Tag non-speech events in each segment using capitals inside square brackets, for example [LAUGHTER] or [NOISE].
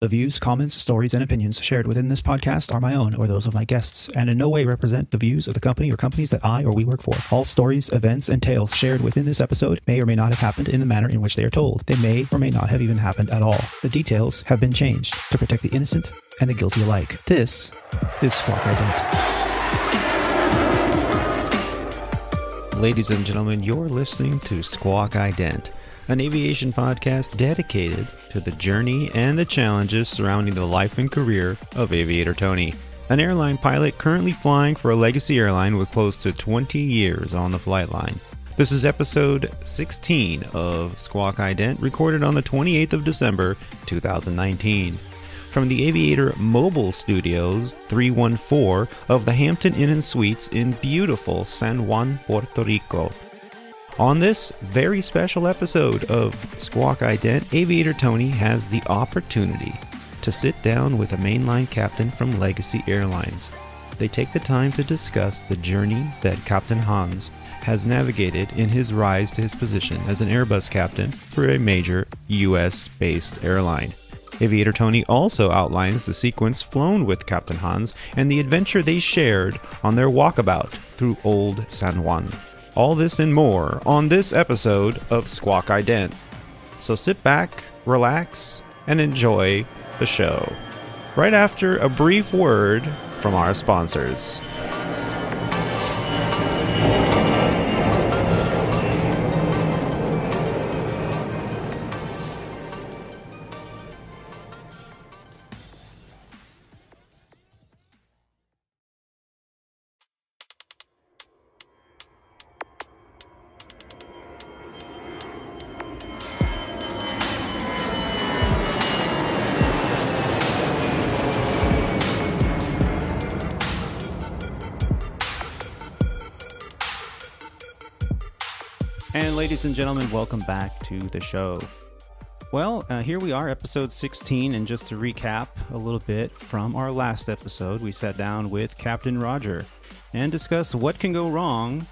The views, comments, stories, and opinions shared within this podcast are my own or those of my guests, and in no way represent the views of the company or companies that I or we work for. All stories, events, and tales shared within this episode may or may not have happened in the manner in which they are told. They may or may not have even happened at all. The details have been changed to protect the innocent and the guilty alike. This is Squawk Ident. Ladies and gentlemen, you're listening to Squawk Ident an aviation podcast dedicated to the journey and the challenges surrounding the life and career of Aviator Tony, an airline pilot currently flying for a legacy airline with close to 20 years on the flight line. This is episode 16 of Squawk Ident, recorded on the 28th of December 2019. From the Aviator Mobile Studios 314 of the Hampton Inn and Suites in beautiful San Juan, Puerto Rico. On this very special episode of Squawk Ident, Aviator Tony has the opportunity to sit down with a mainline captain from Legacy Airlines. They take the time to discuss the journey that Captain Hans has navigated in his rise to his position as an Airbus captain for a major US based airline. Aviator Tony also outlines the sequence flown with Captain Hans and the adventure they shared on their walkabout through Old San Juan. All this and more on this episode of Squawk Ident. So sit back, relax, and enjoy the show. Right after a brief word from our sponsors. Welcome back to the show. Well, uh, here we are, episode 16, and just to recap a little bit from our last episode, we sat down with Captain Roger and discussed what can go wrong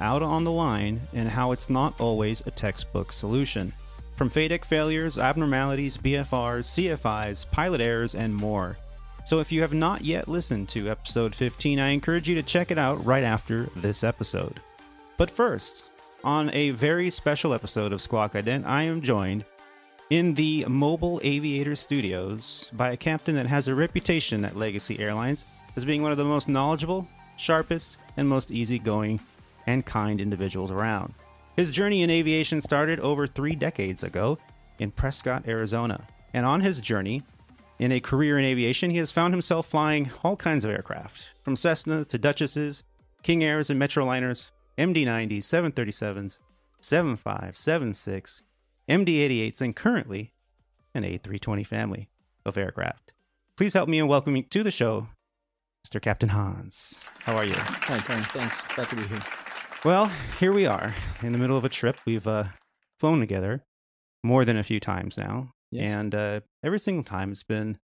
out on the line and how it's not always a textbook solution. From FADEC failures, abnormalities, BFRs, CFIs, pilot errors, and more. So if you have not yet listened to episode 15, I encourage you to check it out right after this episode. But first, on a very special episode of Squawk Ident, I am joined in the Mobile Aviator Studios by a captain that has a reputation at Legacy Airlines as being one of the most knowledgeable, sharpest, and most easygoing and kind individuals around. His journey in aviation started over three decades ago in Prescott, Arizona. And on his journey in a career in aviation, he has found himself flying all kinds of aircraft, from Cessnas to Duchesses, King Airs, and Metroliners, MD-90s, 737s, 75, 76, MD-88s, and currently an A320 family of aircraft. Please help me in welcoming to the show, Mr. Captain Hans. How are you? Fine, fine. Thanks. Glad to be here. Well, here we are in the middle of a trip. We've uh, flown together more than a few times now. Yes. And uh, every single time it's been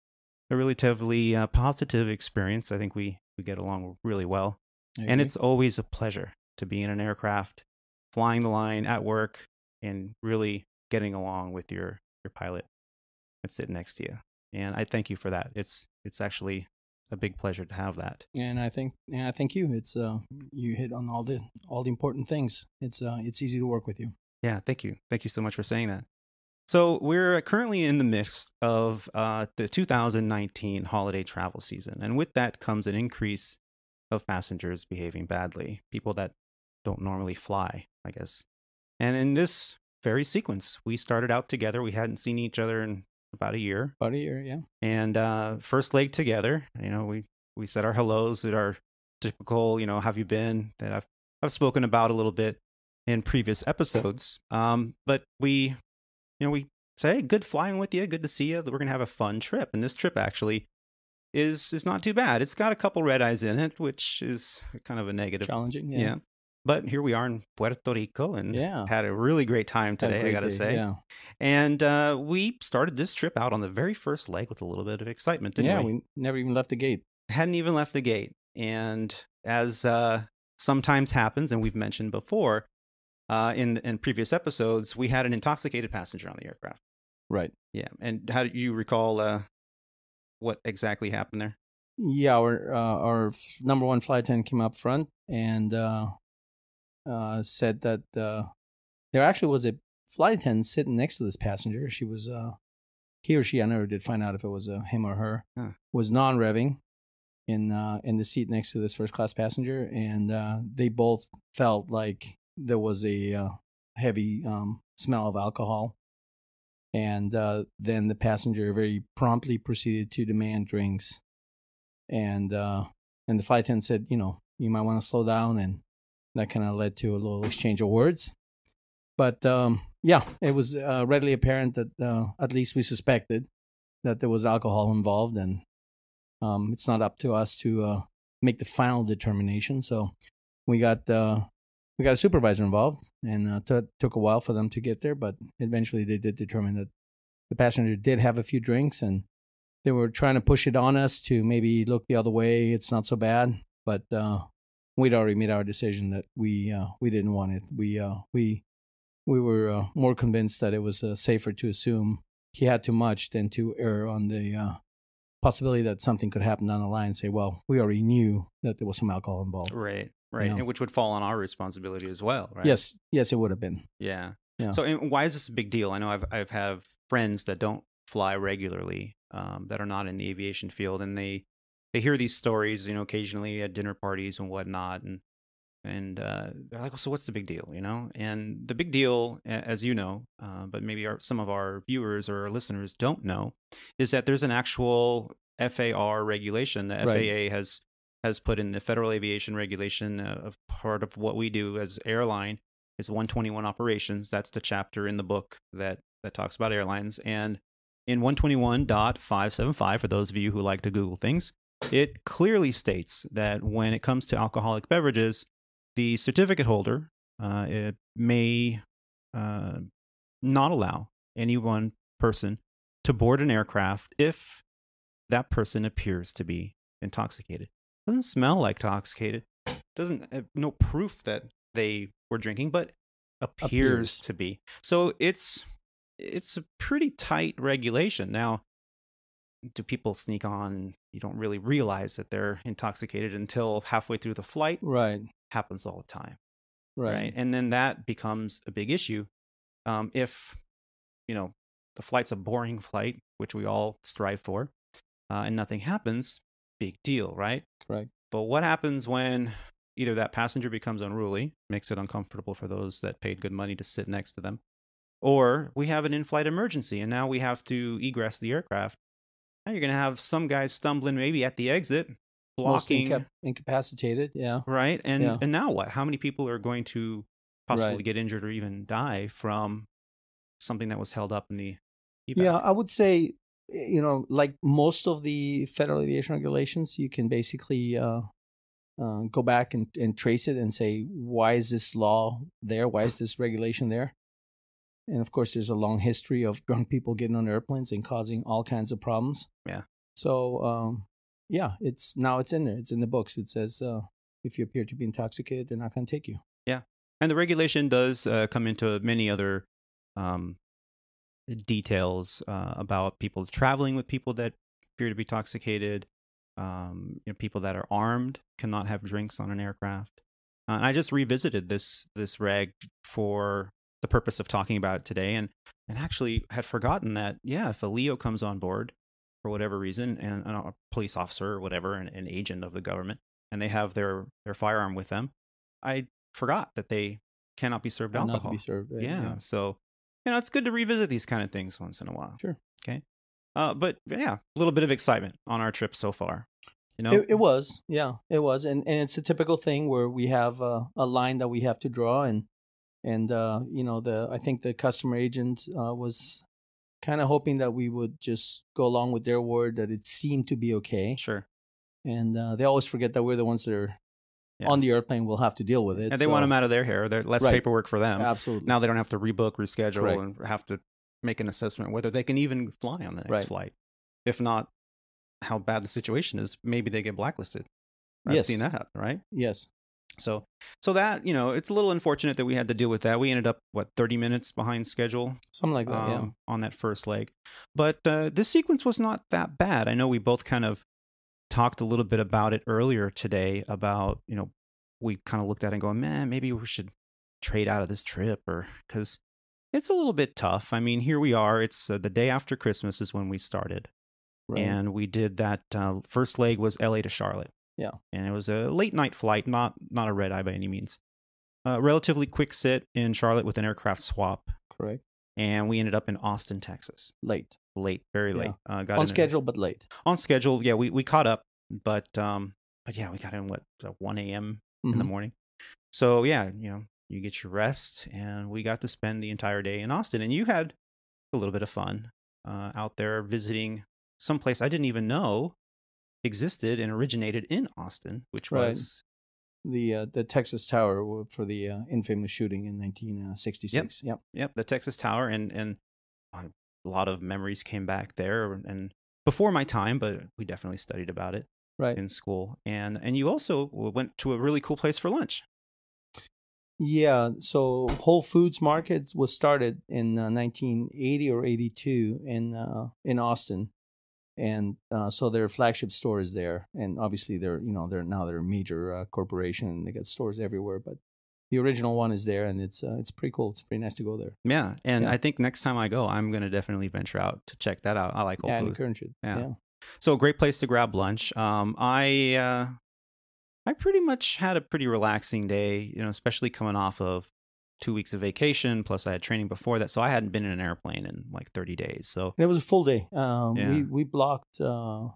a relatively uh, positive experience. I think we, we get along really well. And it's always a pleasure to be in an aircraft, flying the line at work, and really getting along with your your pilot that's sitting next to you. And I thank you for that. It's it's actually a big pleasure to have that. And I think and I thank you. It's uh you hit on all the all the important things. It's uh it's easy to work with you. Yeah, thank you. Thank you so much for saying that. So we're currently in the midst of uh, the 2019 holiday travel season, and with that comes an increase of passengers behaving badly, people that don't normally fly, I guess. And in this very sequence, we started out together. We hadn't seen each other in about a year. About a year, yeah. And uh, first leg together, you know, we we said our hellos at our typical, you know, have you been that I've I've spoken about a little bit in previous episodes. Um, but we, you know, we say, hey, good flying with you, good to see you. We're gonna have a fun trip, and this trip actually is is not too bad. It's got a couple red eyes in it, which is kind of a negative. Challenging, yeah. yeah. But here we are in Puerto Rico and yeah. had a really great time today, I got to say. Yeah. And uh, we started this trip out on the very first leg with a little bit of excitement, yeah, we? we? never even left the gate. Hadn't even left the gate. And as uh, sometimes happens, and we've mentioned before uh, in, in previous episodes, we had an intoxicated passenger on the aircraft. Right. Yeah. And how do you recall uh, what exactly happened there? Yeah, our uh, our number one flight attendant came up front and uh, uh, said that uh, there actually was a flight attendant sitting next to this passenger. She was uh, he or she. I never did find out if it was uh, him or her. Huh. Was non-revving in uh, in the seat next to this first class passenger, and uh, they both felt like there was a uh, heavy um, smell of alcohol. And uh, then the passenger very promptly proceeded to demand drinks and uh, and the flight attendant said, you know, you might want to slow down, and that kind of led to a little exchange of words. But um, yeah, it was uh, readily apparent that uh, at least we suspected that there was alcohol involved, and um, it's not up to us to uh, make the final determination. So we got uh, we got a supervisor involved, and uh, t- took a while for them to get there, but eventually they did determine that the passenger did have a few drinks and they were trying to push it on us to maybe look the other way. It's not so bad, but uh, we'd already made our decision that we uh, we didn't want it. We uh, we we were uh, more convinced that it was uh, safer to assume he had too much than to err on the uh, possibility that something could happen down the line. And say, well, we already knew that there was some alcohol involved. Right, right, Yeah. and which would fall on our responsibility as well, right? Yes, yes, it would have been. Yeah. Yeah. So, why is this a big deal? I know I've I've have friends that don't fly regularly, um, that are not in the aviation field, and they they hear these stories, you know, occasionally at dinner parties and whatnot, and and uh, they're like, well, so what's the big deal, you know? And the big deal, as you know, uh, but maybe our, some of our viewers or our listeners don't know, is that there's an actual FAR regulation. The Right. FAA has has put in the Federal Aviation Regulation uh, of part of what we do as airline is 121 operations. That's the chapter in the book that that talks about airlines. And in 121.575, for those of you who like to Google things, it clearly states that when it comes to alcoholic beverages, the certificate holder uh, it may uh, not allow any one person to board an aircraft if that person appears to be intoxicated. Doesn't smell like intoxicated. Doesn't have no proof that they were drinking, but appears, Appears. to be. So it's it's a pretty tight regulation. Now, do people sneak on? You don't really realize that they're intoxicated until halfway through the flight. Right, Happens all the time right, right? And then that becomes a big issue. Um, if you know the flight's a boring flight, which we all strive for, uh, and nothing happens, big deal, right? correct. But what happens when either that passenger becomes unruly, makes it uncomfortable for those that paid good money to sit next to them, or we have an in-flight emergency and now we have to egress the aircraft? Now you're going to have some guys stumbling maybe at the exit, blocking inca- incapacitated. Yeah, right and Yeah. and now what how many people are going to possibly Right. get injured or even die from something that was held up in the evac? Yeah, I would say, you know, like most of the federal aviation regulations, you can basically uh, uh, go back and, and trace it and say, why is this law there? Why is this regulation there? And of course, there's a long history of [LAUGHS] drunk people getting on airplanes and causing all kinds of problems. Yeah. So, um, yeah, it's now it's in there. It's in the books. It says uh, if you appear to be intoxicated, they're not going to take you. Yeah, and the regulation does uh, come into many other um, details uh, about people traveling with people that appear to be intoxicated um, you know, people that are armed cannot have drinks on an aircraft uh, and i just revisited this this reg for the purpose of talking about it today and and actually had forgotten that yeah if a leo comes on board for whatever reason and, and a police officer or whatever an, an agent of the government and they have their their firearm with them i forgot that they cannot be served Not to alcohol be served. right? yeah, so you know it's good to revisit these kind of things once in a while Sure. okay uh, but yeah a little bit of excitement on our trip so far you know It, it was, yeah, it was, and and it's a typical thing where we have uh, a line that we have to draw, and and uh, you know the I think the customer agent uh, was kind of hoping that we would just go along with their word that it seemed to be okay, sure and uh, they always forget that we're the ones that are Yeah. on the airplane. We'll have to deal with it. and they want them out of their hair they're less Right. paperwork for them absolutely now they don't have to rebook reschedule Correct. and have to make an assessment whether they can even fly on the next Right. flight if not how bad the situation is maybe they get blacklisted i've Yes. seen that happen right yes, So, so that you know, it's a little unfortunate that we had to deal with that. We ended up what thirty minutes behind schedule Something like that. yeah. um, on that first leg. But uh, this sequence was not that bad. I know we both kind of talked a little bit about it earlier today about, you know, we kind of looked at it and going, man, maybe we should trade out of this trip or because it's a little bit tough. I mean, here we are. It's uh, the day after Christmas is when we started. Right. And we did that uh, first leg was LA to Charlotte. Yeah. And it was a late night flight, not not a red eye by any means. Uh, relatively quick sit in Charlotte with an aircraft swap Correct. and we ended up in Austin, Texas. Late. Late, very Yeah. late. Uh, got On schedule, but late. On schedule, yeah. We we caught up, but um, but yeah, we got in what uh, one a.m. in the Mhm. morning. So yeah, you know, you get your rest, and we got to spend the entire day in Austin, and you had a little bit of fun uh, out there visiting some place I didn't even know existed and originated in Austin, which Right. was The uh, the Texas Tower for the uh, infamous shooting in 1966. Yep. Yep, the Texas Tower, and and a lot of memories came back there, and before my time, but we definitely studied about it Right. in school. And and you also went to a really cool place for lunch. Yeah. So Whole Foods Market was started in uh, 1980 or 82 in uh, in Austin, and uh, so their flagship store is there. And obviously, they're you know they're now they're a major uh, corporation and they got stores everywhere. But the original one is there, and it's uh, it's pretty cool. It's pretty nice to go there. Yeah, and Yeah. I think next time I go, I'm gonna definitely venture out to check that out. I like Whole yeah, Foods. encourage it. Yeah. yeah. So a great place to grab lunch. Um, I uh, I pretty much had a pretty relaxing day, you know, especially coming off of two weeks of vacation. Plus, I had training before that, so I hadn't been in an airplane in like 30 days. So, And it was a full day. Um, Yeah. We we blocked uh,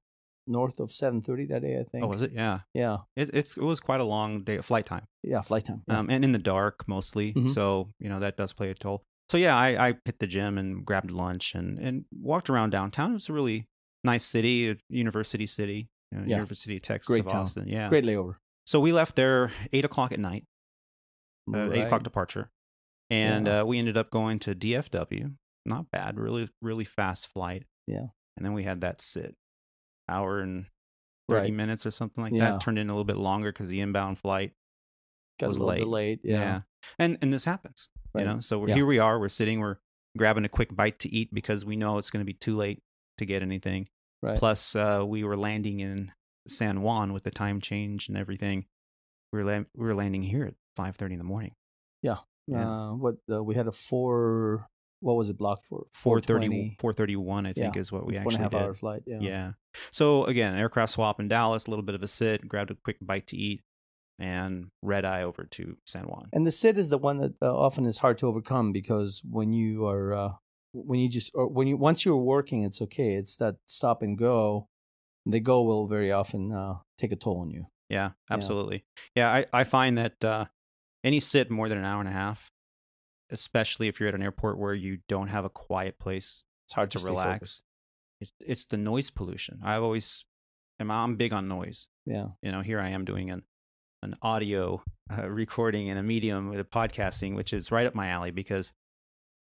north of 7:30 that day. I think. oh, was it? Yeah, Yeah. it, it's it was quite a long day of flight time. Yeah. Flight time. Yeah. um, and in the dark mostly. Mhm. So you know that does play a toll. So yeah, I, I hit the gym and grabbed lunch and and walked around downtown. It was a really nice city, a university city, you know, Yeah. University of Texas Great of town. Austin. Yeah. Great layover. So we left there eight o'clock at night, uh, eight o'clock departure, and Yeah. uh, we ended up going to DFW. Not bad, really, really fast flight. Yeah. And then we had that sit, hour and thirty Right. minutes or something like Yeah. that. Turned in a little bit longer because the inbound flight Got was a little late. bit late. Yeah. And and this happens. Right. You know, so we're, Yeah. here we are. We're sitting. We're grabbing a quick bite to eat because we know it's going to be too late to get anything. Right. Plus, uh, we were landing in San Juan with the time change and everything. We were la- we were landing here at five thirty in the morning. Yeah. Uh, what uh, we had a four. What was it blocked for? 430, 431, I think, Yeah, is what we four and actually a half did. hour flight. Yeah. Yeah. So again, aircraft swap in Dallas, a little bit of a sit, grabbed a quick bite to eat, and red eye over to San Juan. And the sit is the one that uh, often is hard to overcome because when you are uh, when you just or when you once you're working, it's okay. It's that stop and go. The go will very often uh, take a toll on you. Yeah, Yeah. absolutely. Yeah, I, I find that uh, any sit more than an hour and a half, especially if you're at an airport where you don't have a quiet place It's hard to to, relax, it's, it's the noise pollution. I've always, I'm, I'm big on noise. Yeah. You know, here I am doing an, an audio uh, recording in a medium with a podcasting, which is right up my alley because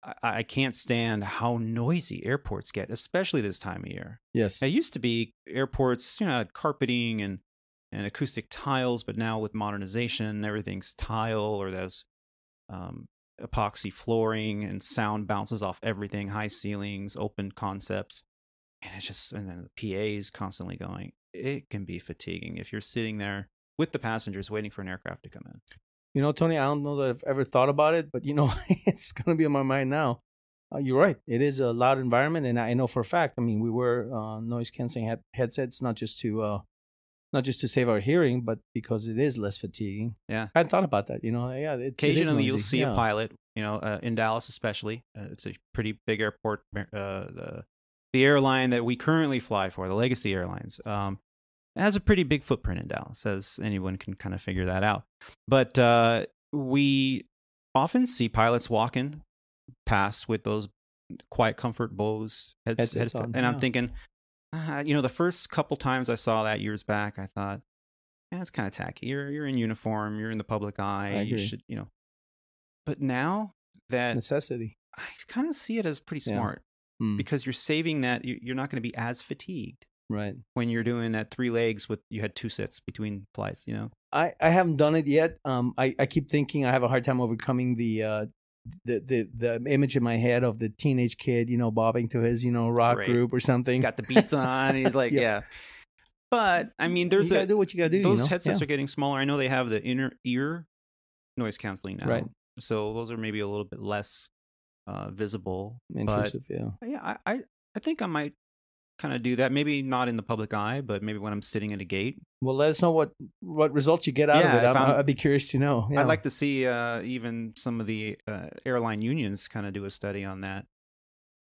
I, I can't stand how noisy airports get, especially this time of year. Yes. It used to be airports, you know, had carpeting and and acoustic tiles, but now with modernization, everything's tile or there's um, epoxy flooring and sound bounces off everything, high ceilings, open concepts, and it's just and then the PA's constantly going. It can be fatiguing if you're sitting there with the passengers waiting for an aircraft to come in. You know, Tony, I don't know that I've ever thought about it, but you know, [LAUGHS] it's going to be on my mind now. Uh, you're right. It is a loud environment, and I know for a fact. I mean, we wear uh, noise canceling head- headsets not just to uh, not just to save our hearing, but because it is less fatiguing. Yeah. I hadn't thought about that. You know, yeah. It, Occasionally, you'll see Yeah. a pilot. You know, uh, in Dallas especially, uh, it's a pretty big airport. Uh, the the airline that we currently fly for, the Legacy Airlines, um, has a pretty big footprint in Dallas, as anyone can kind of figure that out. But uh, we often see pilots walking past with those quiet comfort Bose heads, Headsets headpho- on, and I'm thinking, uh, you know, the first couple times I saw that years back, I thought, yeah, it's kind of tacky. You're you're in uniform, you're in the public eye, you should, you know. But now that necessity. I kind of see it as pretty Yeah. smart Hmm. because you're saving that you- you're not going to be as fatigued. Right. when you're doing that three legs with you had two sits between flights. You know. I, I haven't done it yet. Um, I, I keep thinking I have a hard time overcoming the uh, the, the the image in my head of the teenage kid, you know, bobbing to his, you know, rock Right. group or something. got the beats on. He's like, [LAUGHS] Yeah. yeah. But I mean, there's you gotta a do what you gotta do. those you know? headsets Yeah. are getting smaller. I know they have the inner ear noise canceling now, Right. So those are maybe a little bit less uh, visible. But intrusive. Yeah. yeah, I, I I think I might kind of do that. Maybe not in the public eye, but maybe when I'm sitting at a gate. Well, let us know what what results you get out Yeah, of it. I'm- I'd be curious to know. Yeah. I'd like to see uh, even some of the uh, airline unions kind of do a study on that.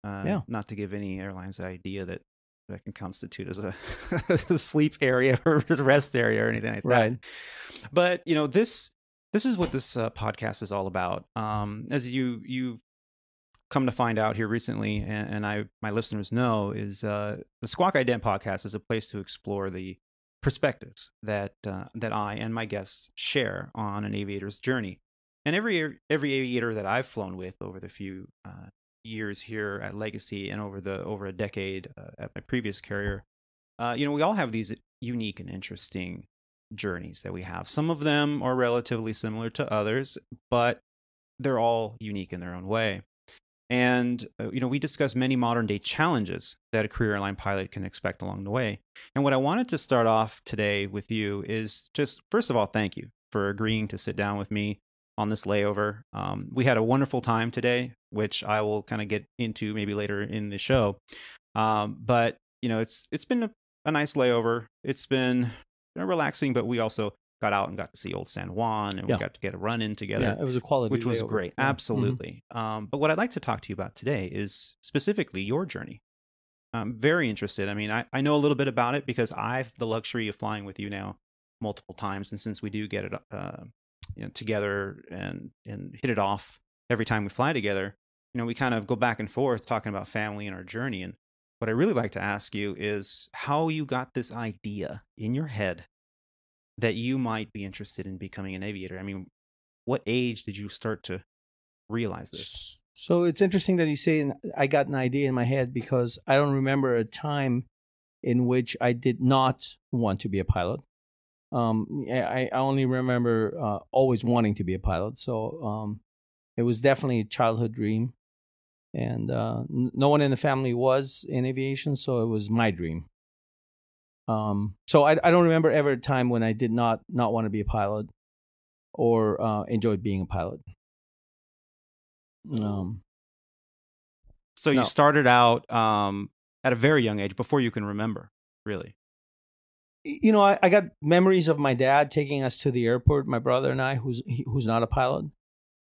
Uh, Yeah. Not to give any airlines the idea that that can constitute as a, [LAUGHS] as a sleep area [LAUGHS] or rest area or anything like that. Right. But you know this this is what this uh, podcast is all about. Um, as you you come to find out here recently, and, and I my listeners know, is uh, the Squawk Ident podcast is a place to explore the perspectives that uh, that I and my guests share on an aviator's journey. And every every aviator that I've flown with over the few uh, years here at Legacy and over the over a decade uh, at my previous carrier, uh, you know, we all have these unique and interesting journeys that we have. Some of them are relatively similar to others, but they're all unique in their own way. And, uh, you know, we discuss many modern day challenges that a career airline pilot can expect along the way. And what I wanted to start off today with you is just, first of all, thank you for agreeing to sit down with me on this layover. Um, we had a wonderful time today, which I will kind of get into maybe later in the show. Um, but, you know, it's it's been a, a nice layover. It's been relaxing, but we also got out and got to see Old San Juan and Yeah. we got to get a run in together Yeah, it was a quality, which was great. Yeah. Absolutely. Um, but what I'd like to talk to you about today is specifically your journey. I'm very interested. I mean, I, I know a little bit about it because I've the luxury of flying with you now multiple times, and since we do get it uh, you know, together and and hit it off every time we fly together, you know, we kind of go back and forth talking about family and our journey. And what I really like to ask you is how you got this idea in your head that you might be interested in becoming an aviator. I mean, what age did you start to realize this? So it's interesting that you say I got an idea in my head because I don't remember a time in which I did not want to be a pilot. Um, I, I only remember uh, always wanting to be a pilot. So um, it was definitely a childhood dream. And uh, no one in the family was in aviation, so it was my dream. Um, so I, I don't remember ever a time when I did not not want to be a pilot or uh, enjoyed being a pilot. Um, So No. you started out um, at a very young age, before you can remember, really. you know, I, I got memories of my dad taking us to the airport, my brother and I, who's he, who's not a pilot,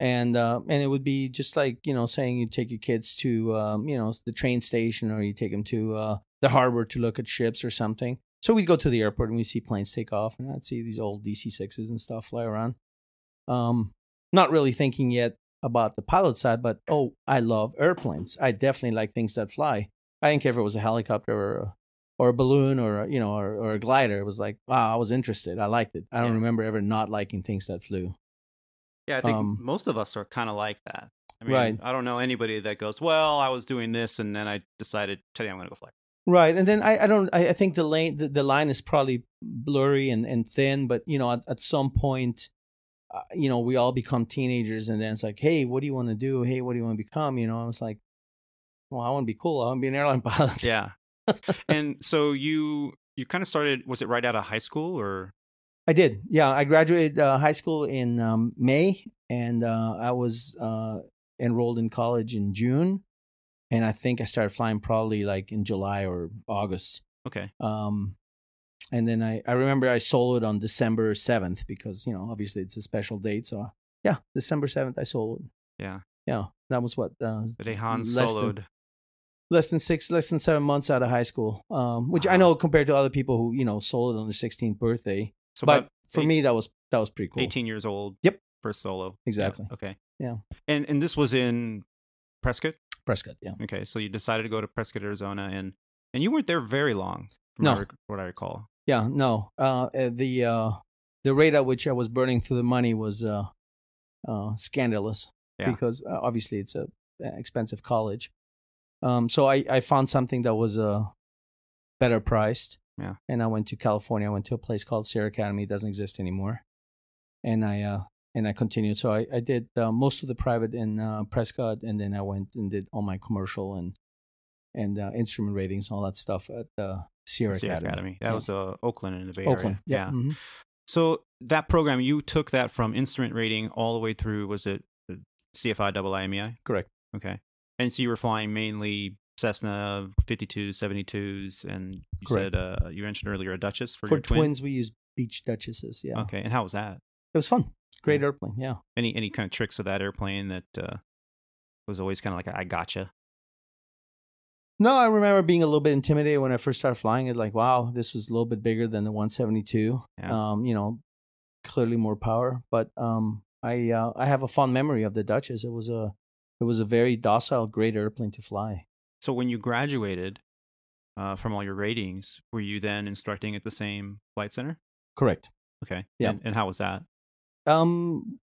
and uh, and it would be just like you know saying you take your kids to um, you know the train station or you take them to uh, the harbor to look at ships or something. So we'd go to the airport and we'd see planes take off, and I'd see these old DC sixes and stuff fly around. Um, not really thinking yet about the pilot side, but oh, I love airplanes. I definitely like things that fly. I didn't care if it was a helicopter or a or a balloon or a, you know or, or a glider. It was like wow, I was interested. I liked it. I don't Yeah. remember ever not liking things that flew. Yeah, I think Um, most of us are kind of like that. I mean, Right. I don't know anybody that goes, well, I was doing this and then I decided today I'm going to go fly. Right, and then I, I don't I, I think the lane the, the line is probably blurry and, and thin, but you know at, at some point, uh, you know we all become teenagers, and then it's like, hey, what do you want to do? Hey, what do you want to become? You know, I was like, well, I want to be cool. I want to be an airline [LAUGHS] pilot. Yeah. and so you you kind of started was it right out of high school or I did. Yeah, I graduated uh, high school in um, May, and uh, I was uh, enrolled in college in June, and I think I started flying probably like in July or August. okay. Um, and then I, I remember I soloed on December seventh because you know obviously it's a special date. So yeah, December seventh I soloed. Yeah. Yeah, that was what uh, day Hans Less than- soloed. less than six, less than seven months out of high school. Um, which I know compared to other people who you know soloed on their sixteenth birthday. So but for eight- me that was that was pretty cool. 18 years old. Yep. First solo. Yeah, Exactly. Okay. Yeah. And and this was in Prescott. Prescott. Yeah. Okay. So you decided to go to Prescott, Arizona, and and you weren't there very long. From No. what I recall. Yeah, no. Uh, uh, the uh, the rate at which I was burning through the money was uh, uh, scandalous Yeah. because uh, obviously it's a a expensive college. Um, so I, I found something that was uh, better priced. Yeah. And I went to California. I went to a place called Sierra Academy. It doesn't exist anymore. And I uh, and I continued. So I, I did uh, most of the private in uh, Prescott, and then I went and did all my commercial and and uh, instrument ratings, and all that stuff at uh, Sierra, Sierra Academy. Academy. That Yeah. was uh, Oakland in the Bay Oakland. Area. Yeah. mhm. So that program, you took that from instrument rating all the way through. Was it CFI double I MEI? Correct. Okay. And so you were flying mainly Cessna 52s, 72s, and you Correct. said uh, you mentioned earlier a Duchess for, For your twin. twins, we used Beech Duchesses. Yeah. Okay. And how was that? It was fun. Great Yeah. airplane. Yeah. Any any kind of tricks of that airplane that uh, was always kind of like a, I gotcha. No, I remember being a little bit intimidated when I first started flying it. Like, wow, this was a little bit bigger than the 172. Yeah. Um, you know, clearly more power. But um, I uh, I have a fond memory of the Duchess. It was a it was a very docile, great airplane to fly. So when you graduated uh, from all your ratings, were you then instructing at the same flight center? Correct. Okay. Yeah. And, and how was that? Um,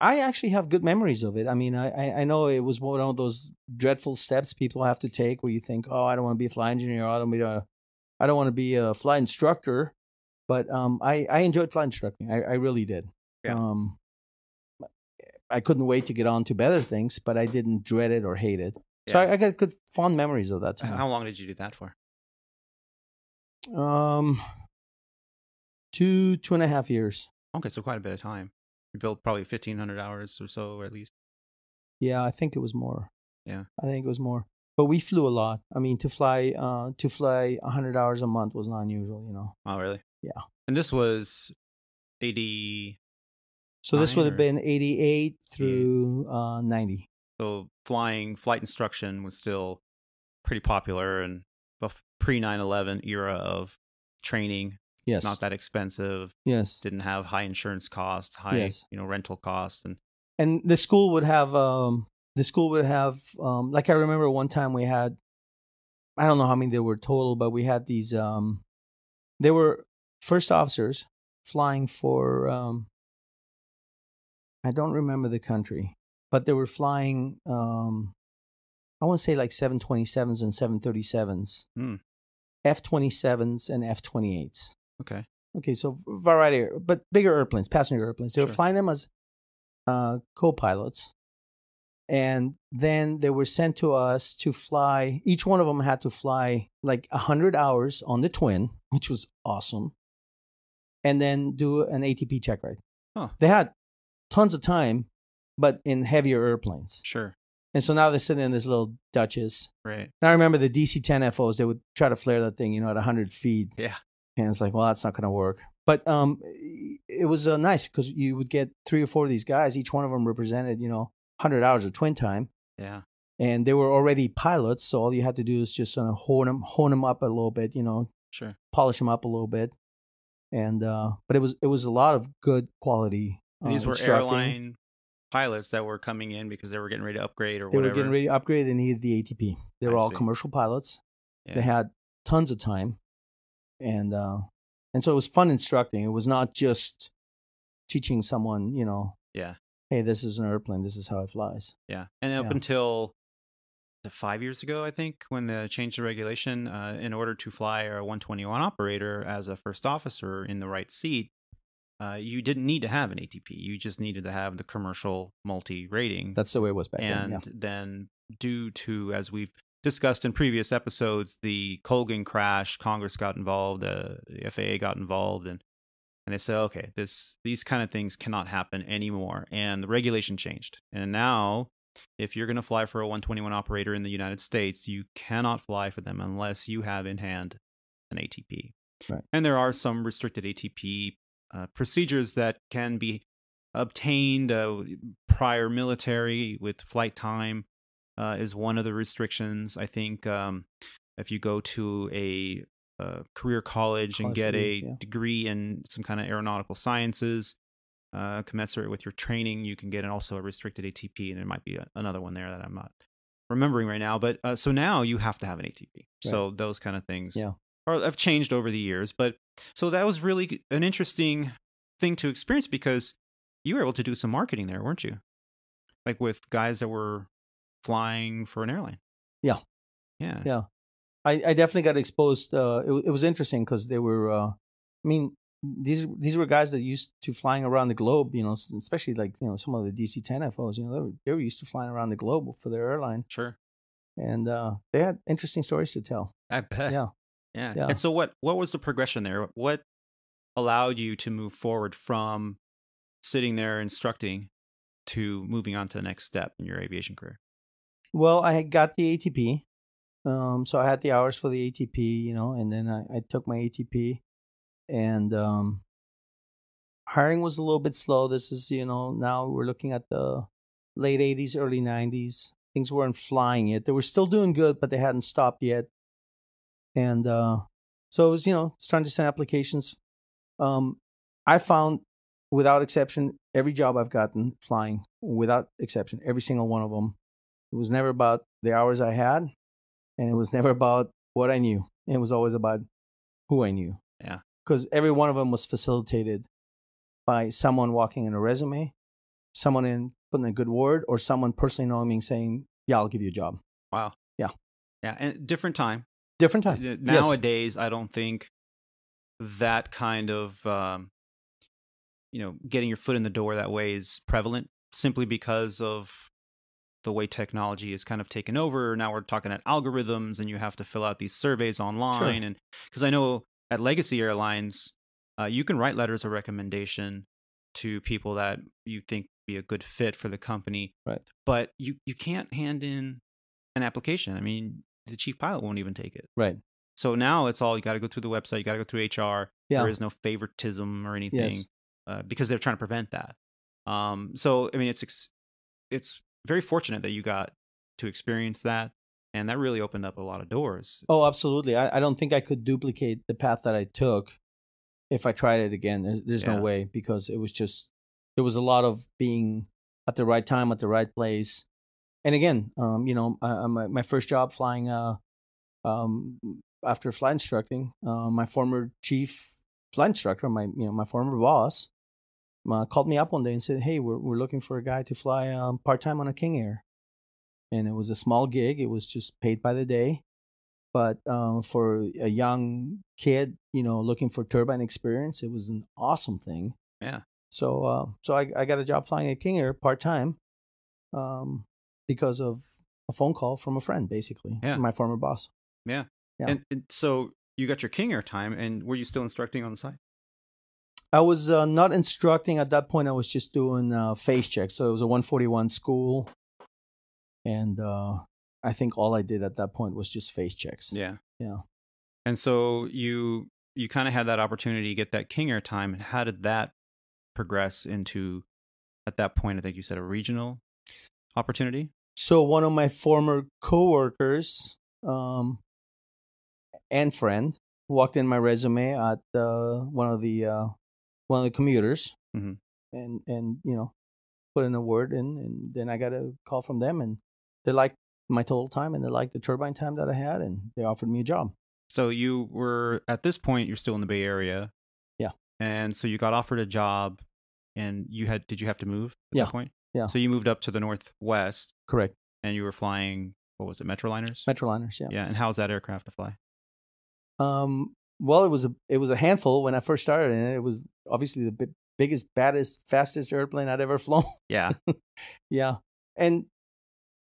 I actually have good memories of it. I mean, I, I know it was one of those dreadful steps people have to take where you think, oh, I don't want to be a flight engineer. I don't want be a, I don't want to be a flight instructor. But um, I I enjoyed flight instructing. I I really did. Yeah. Um, I couldn't wait to get on to better things, but I didn't dread it or hate it. So Yeah. I, I got good fond memories of that time. How long did you do that for? Um, two two and a half years. Okay, so quite a bit of time. You built probably 1,500 hours or so, or at least. Yeah, I think it was more. Yeah. I think it was more. But we flew a lot. I mean, to fly uh to fly 100 hours a month was not unusual, you know. Oh, really? Yeah. And this was 80. So this would have been 88 through uh 90. So flying flight instruction was still pretty popular and the pre 9 11 era of training, Yes. not that expensive, yes. didn't have high insurance costs, high Yes. you know rental costs, and And the school would have um the school would have um like I remember one time we had I don't know how many there were total, but we had these um they were first officers flying for um I don't remember the country, but they were flying um I want to say like 727s and 737s. Hmm. F27s and F28s. Okay, Okay, so variety, but bigger airplanes, passenger airplanes. They were Sure. flying them as uh, co-pilots, and then they were sent to us to fly. Each one of them had to fly like hundred hours on the twin, which was awesome, and then do an ATP check ride. Huh. They had tons of time, but in heavier airplanes, sure, and so now they're sitting in this little Duchess. right, Now I remember the DC-10 FOs. They would try to flare that thing, you know, at hundred feet. yeah, And it's like, well, that's not going to work. But um, it was uh, nice because you would get three or four of these guys. Each one of them represented, you know, 100 hours of twin time. yeah, And they were already pilots. So all you had to do is just sort of hone them, hone them up a little bit, you know, sure, polish them up a little bit. And, uh, but it was, it was a lot of good quality. Uh, these were airline pilots that were coming in because they were getting ready to upgrade or They whatever. were getting ready to upgrade. They needed the ATP. They were I all see. commercial pilots. Yeah. They had tons of time, and uh, and so it was fun instructing. It was not just teaching someone, you know, yeah, hey, this is an airplane. This is how it flies. yeah, and up Yeah. until five years ago, I think, when they changed the regulation, uh, in order to fly a 121 operator as a first officer in the right seat, uh, you didn't need to have an ATP. You just needed to have the commercial multi rating. That's the way it was back then. and then. then due to as we've discussed in previous episodes the colgan crash congress got involved uh, the faa got involved and and they said okay this these kind of things cannot happen anymore and the regulation changed and now if you're going to fly for a 121 operator in the united states you cannot fly for them unless you have in hand an atp Right. and there are some restricted atp uh, procedures that can be obtained uh, prior military with flight time uh, is one of the restrictions. I think um, if you go to a, uh career college and get degree, a yeah. degree in some kind of aeronautical sciences, uh, commensurate with your training, you can get an, also a restricted ATP, and there might be a, another one there that I'm not remembering right now. But uh, so now you have to have an ATP. So those kind of things Yeah. are, have changed over the years. But so that was really an interesting thing to experience because you were able to do some marketing there, weren't you? Like with guys that were flying for an airline. Yeah. Yeah. Yeah. I, I definitely got exposed. Uh, it, it was interesting because they were. Uh, I mean, these these were guys that used to flying around the globe. You know, especially like you know some of the DC ten FOs. You know, they were they were used to flying around the globe for their airline, Sure. and uh, they had interesting stories to tell. I bet. Yeah. Yeah. Yeah. And so what what was the progression there? What allowed you to move forward from sitting there instructing to moving on to the next step in your aviation career? Well, I had got the ATP, um, so I had the hours for the ATP, you know, and then I, I took my ATP, and um, hiring was a little bit slow. This is, you know, now we're looking at the late '80s, early '90s. Things weren't flying yet. They were still doing good, but they hadn't stopped yet. And uh, so it was, you know, starting to send applications. Um, I found, without exception, every job I've gotten flying, without exception, every single one of them it was never about the hours I had, and it was [LAUGHS] never about what I knew. It was always about who I knew. Yeah. Because every one of them was facilitated by someone walking in a resume, someone in putting a good word, or someone personally knowing me and saying, "Yeah, I'll give you a job." Wow. Yeah. Yeah. And different time. Different time. Uh, Yes. Nowadays, I don't think that kind of um, you know getting your foot in the door that way is prevalent simply because of the way technology is kind of taken over. Now we're talking at algorithms, and you have to fill out these surveys online, and because I know at Legacy Airlines, uh, you can write letters of recommendation to people that you think be a good fit for the company, Right. But you you can't hand in an application. I mean, the chief pilot won't even take it. Right. So now it's all you got to go through the website, you got to go through HR. Yeah. There is no favoritism or anything Yes. uh, because they're trying to prevent that. Um, so I mean, it's ex- it's very fortunate that you got to experience that, and that really opened up a lot of doors. Oh, absolutely. I, I don't think I could duplicate the path that I took if I tried it again. There's, there's Yeah. no way because it was just it was a lot of being at the right time at the right place. And again, um, you know, I, my my first job flying uh, um, after flight instructing, uh, my former chief flight instructor, my you know my former boss, uh, called me up one day and said, "Hey, we're we're looking for a guy to fly um, part time on a King Air." And it was a small gig. It was just paid by the day but um, for a young kid, you know, looking for turbine experience, it was an awesome thing. Yeah. So, uh, so I, I got a job flying at King Air part time, um, because of a phone call from a friend, basically, Yeah. my former boss. Yeah. Yeah. And, and so you got your King Air time, and were you still instructing on the side? I was uh, not instructing at that point. I was just doing uh, phase checks. So it was a 141 school, and uh, I think all I did at that point was just phase checks. Yeah. Yeah. And so you you kind of had that opportunity to get that King Air time, and how did that progress into at that point? I think you said a regional opportunity. So one of my former coworkers um, and friend walked in my resume at uh, one of the uh, one of the commuters, Mhm. and and you know put in a word, and and then I got a call from them, and they liked my total time, and they liked the turbine time that I had, and they offered me a job. So you were at this point you're still in the Bay Area. Yeah. And so you got offered a job and you had did you have to move at Yeah. that point? Yeah. So you moved up to the northwest Correct, and you were flying what was it, Metroliners? Metroliners, yeah. yeah. And how's that aircraft to fly? Um, well, it was a it was a handful when I first started, and it was obviously the bi- biggest, baddest, fastest airplane I'd ever [LAUGHS] flown. Yeah. Yeah, and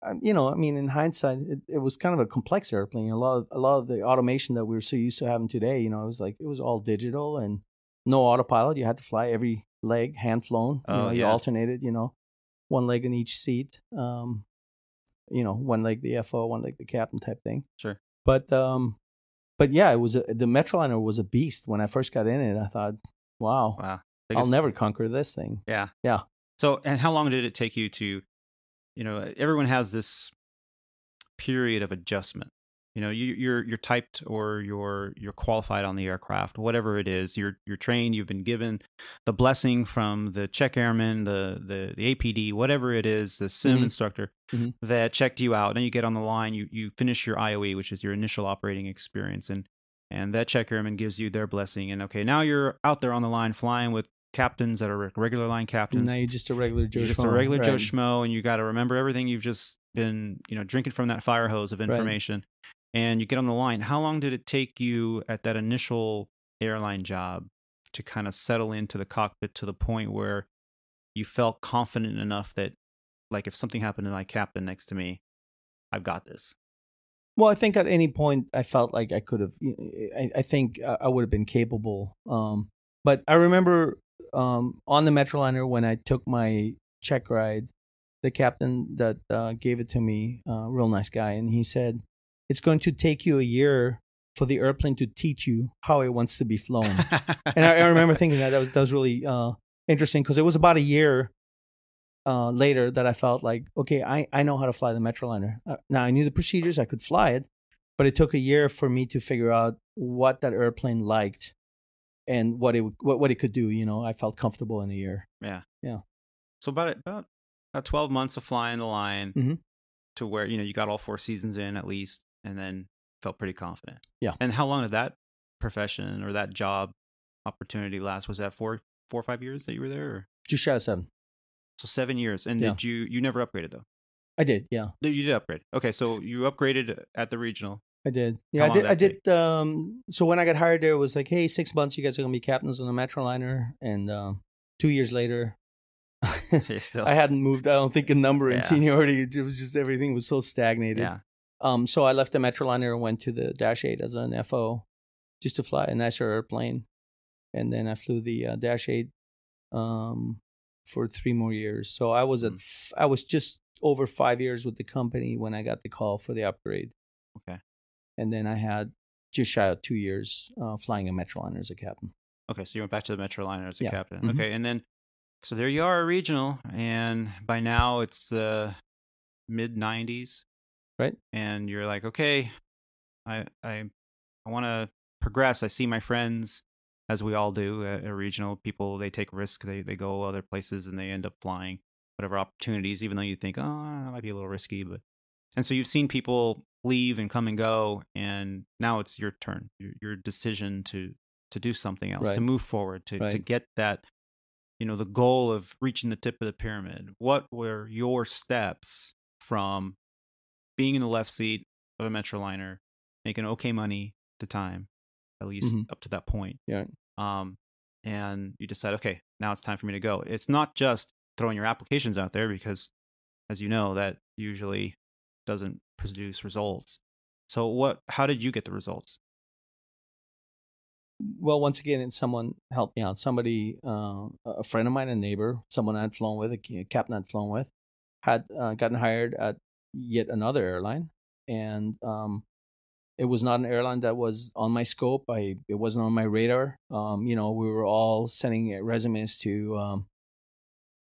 um, you know, I mean, in hindsight, it, it was kind of a complex airplane. A lot of a lot of the automation that we're so used to having today, you know, it was like it was all digital and no autopilot. You had to fly every leg hand flown. You Oh, know, you alternated. You know, one leg in each seat. Um, you know, one leg the FO, one leg the captain type thing. Sure. But um, but yeah, it was a, the Metroliner was a beast when I first got in it. I thought, wow, Wow. I'll never conquer this thing. Yeah. Yeah. So, and how long did it take you to, you know, everyone has this period of adjustment. You know, you, you're you're typed or you're you're qualified on the aircraft, whatever it is. You're you're trained. You've been given the blessing from the check airman, the the, the APD, whatever it is, the sim Mhm. instructor Mhm. that checked you out. and you get on the line. You you finish your IOE, which is your initial operating experience, and and that check airman gives you their blessing. And okay, now you're out there on the line flying with captains that are regular line captains. Now you're just a regular Joe You're just a Schmo, regular Joe. Schmo, and you got to remember everything you've just been, you know, drinking from that fire hose of information. And you get on the line. How long did it take you at that initial airline job to kind of settle into the cockpit to the point where you felt confident enough that, like, if something happened to my captain next to me, I've got this. Well, I think at any point I felt like I could have. I, I think I would have been capable. Um, but I remember um, on the Metroliner when I took my check ride, the captain that uh, gave it to me, uh, real nice guy, and he said, "It's going to take you a year for the airplane to teach you how it wants to be flown." and I, I, remember [LAUGHS] thinking that that was that was really uh, interesting because it was about a year uh, later that I felt like, okay, I, I know how to fly the Metroliner. Uh, now I knew the procedures, I could fly it, but it took a year for me to figure out what that airplane liked and what it what, what it could do. You know, I felt comfortable in a year. Yeah, yeah. So about about about twelve months of flying the line mm-hmm. to where you know you got all four seasons in at least, and then felt pretty confident. Yeah. And how long did that profession or that job opportunity last? Was that four four or five years that you were there? Or? Just shy of seven. So seven years. And yeah. did you you never upgraded though? I did, yeah. You did upgrade. Okay, so you upgraded at the regional. I did. Yeah, I did. I did. Take? Um, so when I got hired there, it was like, hey, six months, you guys are gonna be captains on the Metroliner, and um, two years later, [LAUGHS] [LAUGHS] I hadn't moved. I don't think a number in yeah. seniority. It was just everything was so stagnated. Yeah. Um, so I left the Metroliner and went to the Dash Eight as an FO, just to fly a nicer airplane, and then I flew the uh, Dash Eight um, for three more years. So I was at mm. I was just over five years with the company when I got the call for the upgrade. Okay. And then I had just shy of two years uh, flying a Metroliner as a captain. Okay, so you went back to the Metroliner as a yeah. captain. Mm-hmm. Okay, and then so there you are, regional, and by now it's the uh, mid '90s, right? And you're like, okay, I I I want to progress. I see my friends as we all do at a regional. People they take risk, they they go other places, and they end up flying whatever opportunities, even though you think, oh, that might be a little risky, but and so you've seen people leave and come and go, and now it's your turn, your, your decision to to do something else, right. to move forward, to right. to get that, you know, the goal of reaching the tip of the pyramid. What were your steps from being in the left seat of a Metroliner, making okay money at the time, at least mm-hmm. up to that point. Yeah. Um, and you decide, okay, now it's time for me to go. It's not just throwing your applications out there because, as you know, that usually doesn't produce results. So, what? How did you get the results? Well, once again, someone helped me out. Somebody, uh, a friend of mine, a neighbor, someone I'd flown with, a captain I'd flown with, had uh, gotten hired at yet another airline, and um, it was not an airline that was on my scope. I it wasn't on my radar. Um, you know, we were all sending resumes to um,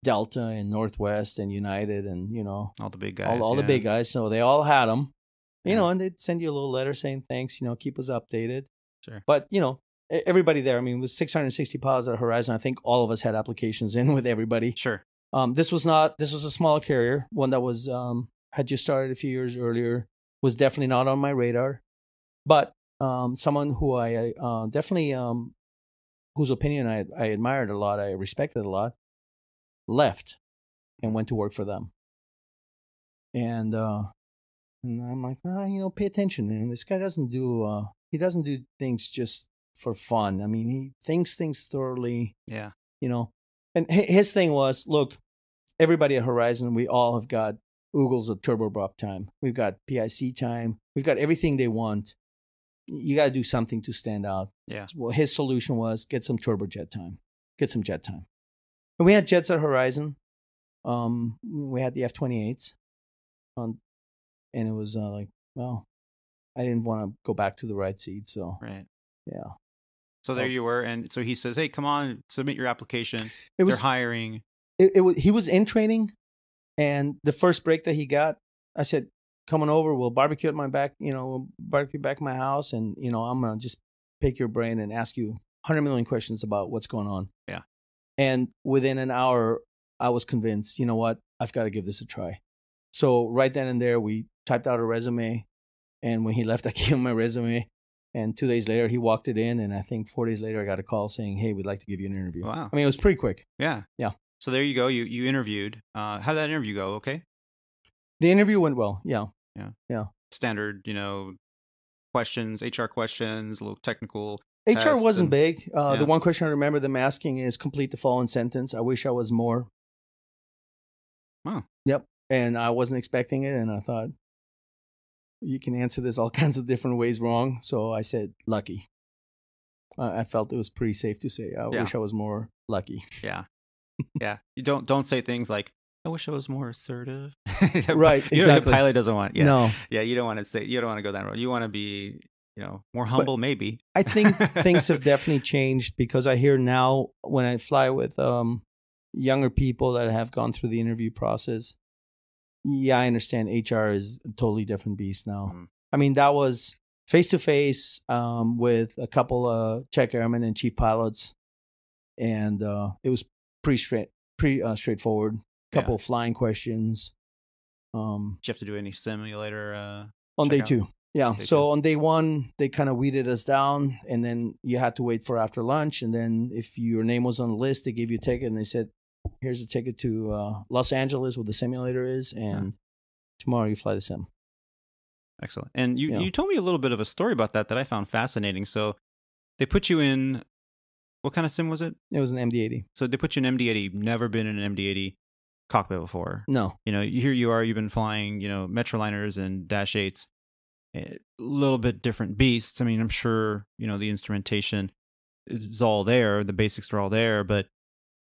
Delta and Northwest and United and you know all the big guys, all, all yeah. the big guys. So they all had them, you yeah. know, and they'd send you a little letter saying thanks. You know, keep us updated. Sure. But you know, everybody there. I mean, with 660 pilots at Horizon, I think all of us had applications in [LAUGHS] with everybody. Sure. Um, this was not. This was a small carrier, one that was um had just started a few years earlier. Was definitely not on my radar. But um, someone who I uh, definitely, um, whose opinion I, I admired a lot, I respected a lot, left and went to work for them. And uh, and I'm like, ah, you know, pay attention, man. This guy doesn't do uh, he doesn't do things just for fun. I mean, he thinks things thoroughly. Yeah. You know, and his thing was, look, everybody at Horizon, we all have got oogles of turboprop time. We've got PIC time. We've got everything they want you got to do something to stand out. Yeah. Well, his solution was get some turbojet time, get some jet time. And we had jets at Horizon. Um, we had the F 28s. Um, and it was uh, like, well, I didn't want to go back to the right seat. So, right. Yeah. So there you were. And so he says, hey, come on, submit your application. It was, They're hiring. It, it was, he was in training. And the first break that he got, I said, coming over. We'll barbecue at my back, you know, we'll barbecue back at my house, and you know, I'm gonna just pick your brain and ask you 100 million questions about what's going on. Yeah. And within an hour, I was convinced. You know what? I've got to give this a try. So right then and there, we typed out a resume, and when he [LAUGHS] left, I gave him my resume. And two days later, he walked it in, and I think four days later, I got a call saying, "Hey, we'd like to give you an interview." Wow! I mean, it was pretty quick. Yeah, yeah. So there you go. You you interviewed. Uh, how did that interview go? Okay. The interview went well. Yeah. Yeah. Yeah. Standard, you know, questions, HR questions, a little technical. HR wasn't and- big. Uh, yeah. The one question I remember them asking is complete the following sentence. I wish I was more. Wow. Yep. And I wasn't expecting it. And I thought, you can answer this all [LAUGHS] kinds of different ways wrong. So I said, lucky. Uh, I felt it was pretty safe to say, I Yeah. wish I was more lucky. Yeah, yeah. You don't don't say things like, "I wish I was more assertive." [LAUGHS] Right, You know, exactly. the pilot doesn't want. Yeah, No, yeah. You don't want to say. You don't want to go that road. You want to be, you know, more humble, maybe. I think things have [LAUGHS] definitely changed because I hear now when I fly with um, younger people that have gone through the interview process. Yeah, I understand HR is a totally different beast now. Mm. I mean, that was face to face with a couple of check airmen and chief pilots, and uh, it was pretty straight, pretty uh, straightforward. Yeah. Couple of flying questions. Um, Did you have to do any simulator? Uh, on day out? two. Yeah. Day so two. on day one, they kind of weeded us down, and then you had to wait for after lunch. And then if your name was on the list, they gave you a ticket, and they said, "Here's a ticket to uh, Los Angeles, where the simulator is, and tomorrow you fly the sim." Excellent. And you, Yeah. you told me a little bit of a story about that that I found fascinating. So they put you in what kind of sim was it? It was an MD-80. So they put you in MD-80. You've never been in an MD-80 cockpit before. No. You know, here you are. You've been flying, you know, Metroliners and Dash Eights. A little bit different beasts. I mean, I'm sure you know the instrumentation is all there. The basics are all there, but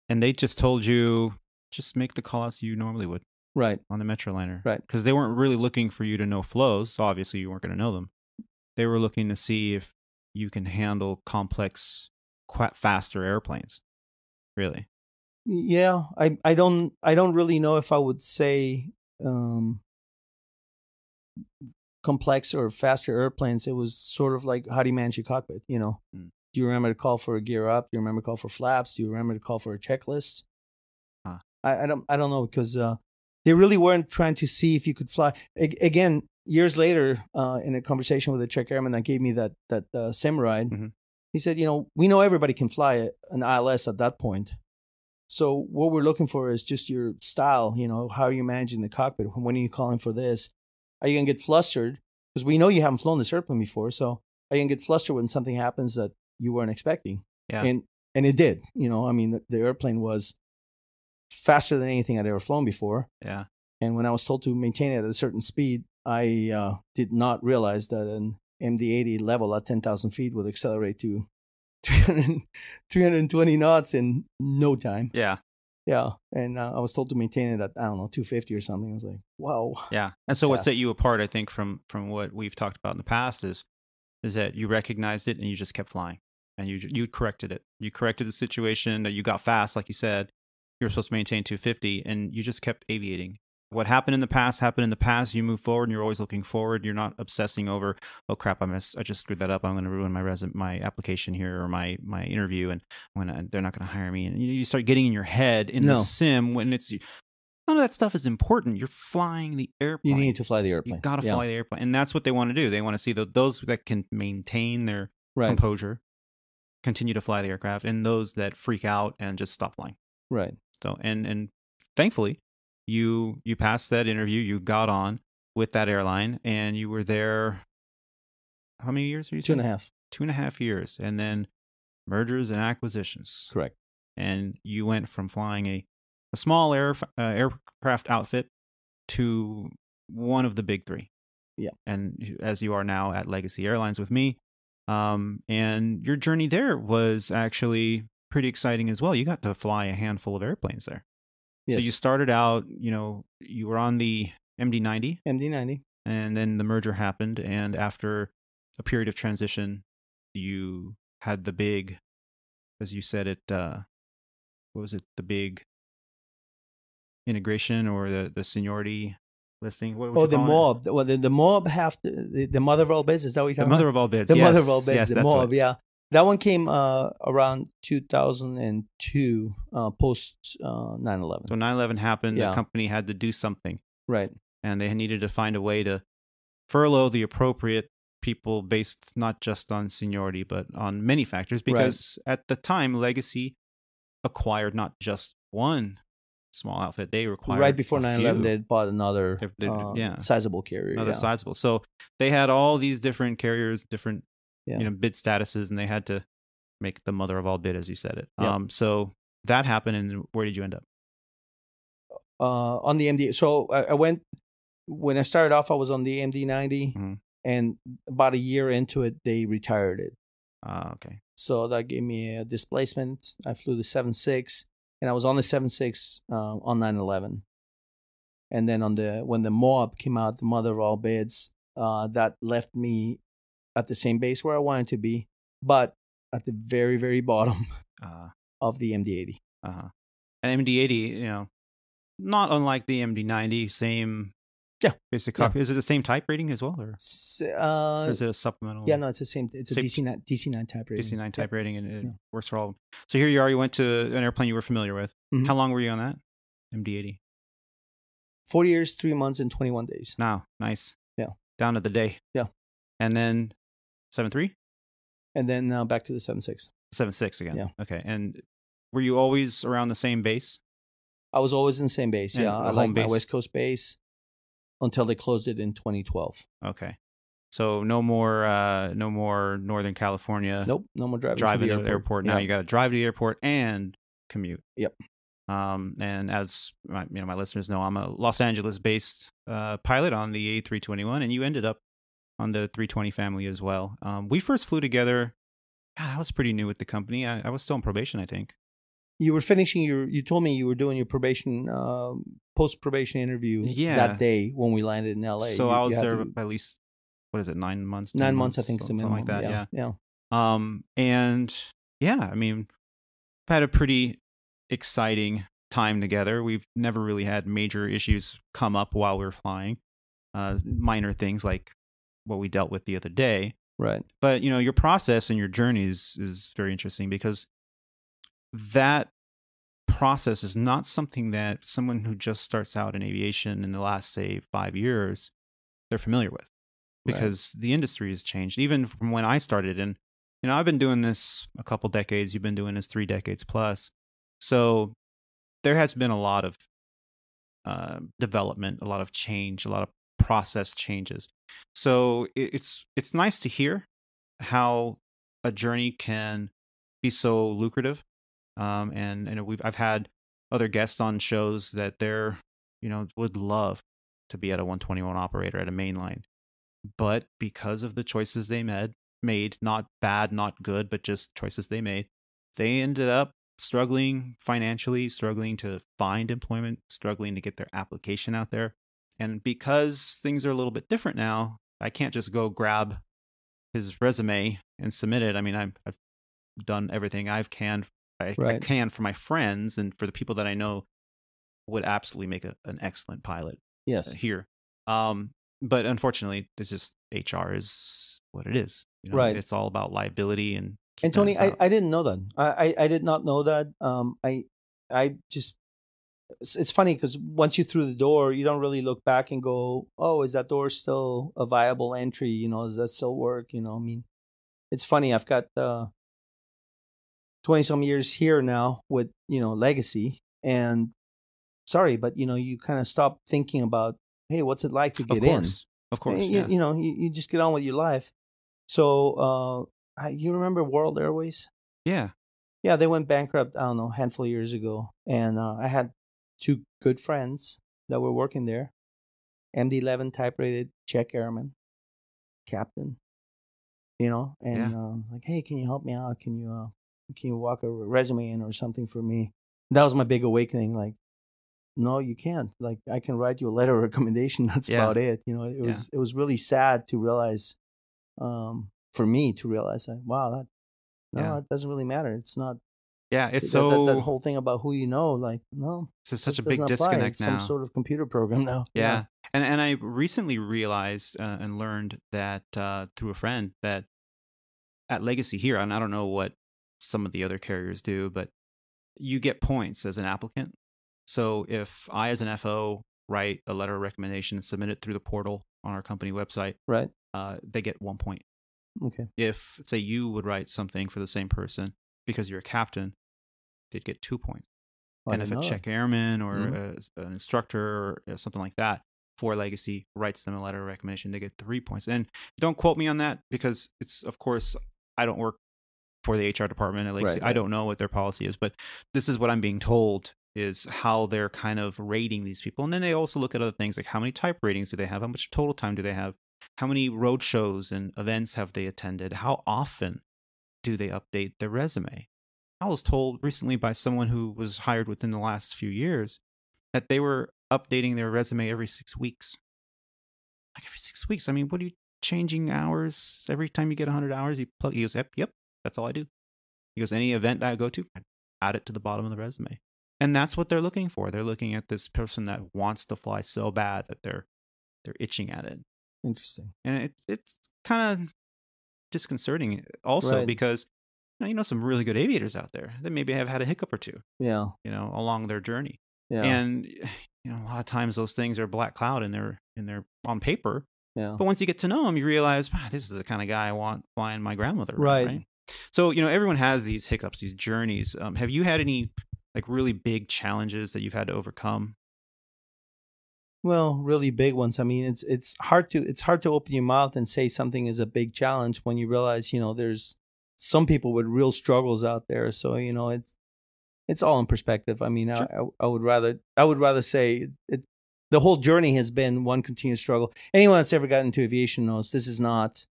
and they just told you just make the callouts you normally would Right. on the Metroliner. Right. Because they weren't really looking for you to know flows. So obviously, you weren't going to know them. They were looking to see if you can handle complex, quite faster airplanes. Really? Yeah. I I don't I don't really know if I would say um, complex or faster airplanes. It was sort of like how do you manage your cockpit? You know. Mm. Do you remember to call for a gear up? Do you remember to call for flaps? Do you remember to call for a checklist? Huh. I, I don't I don't know because uh, they really weren't trying to see if you could fly. Again, years later, uh, in a conversation with a check airman that gave me that that uh, sim ride, Mhm. He said, you know, we know everybody can fly an ILS at that point. So what we're looking for is just your style. You know, how are you managing the cockpit? When are you calling for this? Are you gonna get flustered? Because we know you haven't flown this airplane before. So are you gonna get flustered when something happens that you weren't expecting? Yeah. And and it did. You know, I mean, the, the airplane was faster than anything I'd ever flown before. yeah. And when I was told to maintain it at a certain speed, I uh, did not realize that an MD-80 level at 10,000 feet would accelerate to [LAUGHS] 300, 320 knots in no time. Yeah. Yeah, and uh, I was told to maintain it at I don't know 250 or something. I was like, wow. Yeah. And so what set you apart, I think, from from what we've talked about in the past is is that you recognized it and you just kept flying. And you you corrected it. You corrected the situation that you got fast, like you said. You were supposed to maintain 250 and you just kept aviating. What happened in the past happened in the past. You move forward and you're always looking forward. You're not obsessing over, oh crap, I missed, I just screwed that up. I'm going to ruin my resume, my application here or my my interview, and when I, they're not going to hire me. And you, you start getting in your head in No. the sim when it's none of that stuff is important. You're flying the airplane. You need to fly the airplane. You got to Yeah, fly the airplane, and that's what they want to do. They want to see the, those that can maintain their right, composure, continue to fly the aircraft, and those that freak out and just stop flying. right. So, and and thankfully, you you passed that interview. You got on with that airline, and you were there. How many years? Are you Two and a saying? half. Two and a half years, and then mergers and acquisitions Correct. and you went from flying a, a small air, uh, aircraft outfit to one of the big three. Yeah. And as you are now at Legacy Airlines with me, um, and your journey there was actually pretty exciting as well. You got to fly a handful of airplanes there. Yes. So you started out, you know, you were on the MD90, MD-90. and then the merger happened, and after a period of transition, you had the big, as you said it, uh, what was it, the big integration or the the seniority listing? What, Oh, the calling it? mob. Well, the, the mob have to, the, the mother of all bids. Is that what you're the talking mother about? of all bids, the yes. mother of all bids. yes, the mob. what- Yeah, that one came uh, around 2002, uh, post uh, 9/11. So 9/11 happened. Yeah. The company had to do something, right. and they needed to find a way to furlough the appropriate people based not just on seniority but on many factors Right. because at the time legacy acquired not just one small outfit. They required right before a 9/11, few, they bought another They- they- uh, yeah. sizable carrier. another yeah. sizable. So they had all these different carriers, different Yeah. you know bid statuses, and they had to make the mother of all bid, as you said it. Yeah. Um, so that happened, and where did you end up? uh, on the MD. So I, I went when I started off. I was on the MD90, Mhm. and about a year into it, they retired it. Uh, okay. So that gave me a displacement. I flew the seven six, and I was on the 7.6 uh, on 9/11. And then on the when the mob came out, the mother of all bids, uh, that left me at the same base where I wanted to be, but at the very very [LAUGHS] bottom Uh, of the MD80. uh-huh. And MD80, you know, not unlike the MD90, same Yeah. basic Yeah. copy. Is it the same type rating as well, or, S- or Uh, is it a supplemental? yeah, no, it's the same. It's a DC9 DC9 type rating. DC9 type rating, and it Yeah. works for all. of them. So here you are. You went to an airplane you were familiar with. Mhm. How long were you on that? MD80. Four years, three months, and 21 days. Now, nice. Yeah. Down to the day. Yeah. And then seven three, And then uh, back to the 7.6. seven six again. Yeah. Okay. And were you always around the same base? I was always in the same base. Yeah, Yeah, I like my. West Coast base until they closed it in 2012. Okay. So no more, uh, no more Northern California Nope, no more driving. driving to to the the airport. Now Yeah. you got to drive to the airport and commute. Yep. Um, and as my, you know, my listeners know, I'm a Los Angeles-based uh, pilot on the A321, and you ended up on the 320 family as well. Um, we first flew together. God, I was pretty new with the company. I, I was still on probation, I think. You were finishing your. You told me you were doing your probation, um, post probation interview Yeah. that day when we landed in LA. So You- I was there to- at least what is it, nine months? nine months, I think, something minimum. like that. Yeah. yeah. Um, and yeah, I mean, had a pretty exciting time together. We've never really had major issues come up while we are flying. Uh, minor things like what we dealt with the other day. Right. But you know, your process and your journey is is very interesting because that process is not something that someone who just starts out in aviation in the last say five years they're familiar with Right. because the industry has changed even from when i started and you know i've been doing this a couple decades you've been doing this three decades plus so there has been a lot of uh, development a lot of change a lot of process changes. So it's it's nice to hear how a journey can be so lucrative um, and and we've I've had other guests on shows that they're you know would love to be at a 121 operator at a mainline, but because of the choices they made, made not bad, not good, but just choices they made, they ended up struggling financially, struggling to find employment, struggling to get their application out there, and because things are a little bit different now, I can't just go grab his resume and submit it. I mean, I've, I've done everything I've can I, I can for my friends and for the people that I know would absolutely make a, an excellent pilot Yes. here. Um, but unfortunately, it's just HR is what it is. You know, Right. It's all about liability and. And Tony, I. I didn't know that. I, I, I did not know that. Um, I I just it's, it's funny because once you're through the door, you don't really look back and go, "Oh, is that door still a viable entry? You know, does that still work?" You know, I mean, it's funny. I've got uh, twenty some years here now with you know legacy, and sorry, but you know, you kind of stop thinking about, hey, what's it like to of get in? course, of course, you, yeah. you know, you, you just get on with your life. So, uh, I- you remember World Airways? yeah, Yeah, they went bankrupt. I don't know, a handful of years ago, and uh, I had two good friends that were working there. MD-11 type rated check airman, captain. You know, and uh, like, hey, can you help me out? Can you uh, can you walk a resume in or something for me? That was my big awakening. Like, no, you can't. Like, I can write you a letter of [LAUGHS] recommendation. That's Yeah. about it. You know, it was it was really sad to realize, um, for me to realize that wow, that no, Yeah. it doesn't really matter. It's not yeah. It's that, that- so that, whole thing about who you know. Like, no, it's such a big disconnect It's now. Some sort of computer program [LAUGHS] now. Yeah. And and I recently realized uh, and learned that uh, through a friend that at Legacy here, and I don't know what some of the other carriers do, but you get points as an applicant. So if I, as an FO, write a letter of recommendation and submit it through the portal on our company website, Right. uh, they get one point. Okay. If say you would write something for the same person because you're a captain, they'd get two points. And if a check airman or Mhm. a, an instructor or something like that for legacy writes them a letter of recommendation they get three points. And don't quote me on that because it's of course i don't work for the hr department at legacy. Right, i don't know what their policy is but this is what i'm being told is how they're kind of rating these people. And then they also look at other things like how many type ratings do they have? How much total time do they have? How many road shows and events have they attended? How often do they update their resume I was told recently by someone who was hired within the last few years that they were updating their resume every six weeks. Like every six weeks. I mean, what are you changing hours every time you get 100 hours? You plug, he goes, yep, yep, that's all I do. He goes, any event I go to, I add it to the bottom of the resume. And that's what they're looking for. They're looking at this person that wants to fly so bad that they're they're itching at it. Interesting. And it's it's kind of disconcerting also Right. because you know, you know some really good aviators out there that maybe have had a hiccup or two Yeah. you know, along their journey. Yeah. And you know, a lot of times those things are black cloud and they're and they're on paper. yeah. But once you get to know them, you realize, wow, this is the kind of guy I want flying my grandmother. around," Right. So you know, everyone has these hiccups, these journeys. Um, have you had any like really big challenges that you've had to overcome? Well, really big ones. I mean, it's it's hard to it's hard to open your mouth and say something is a big challenge when you realize, you know, there's some people with real struggles out there. So, you know, it's it's all in perspective. I mean, I, I I would rather I would rather say it the whole journey has been one continuous struggle. Anyone that's ever gotten into aviation knows this is not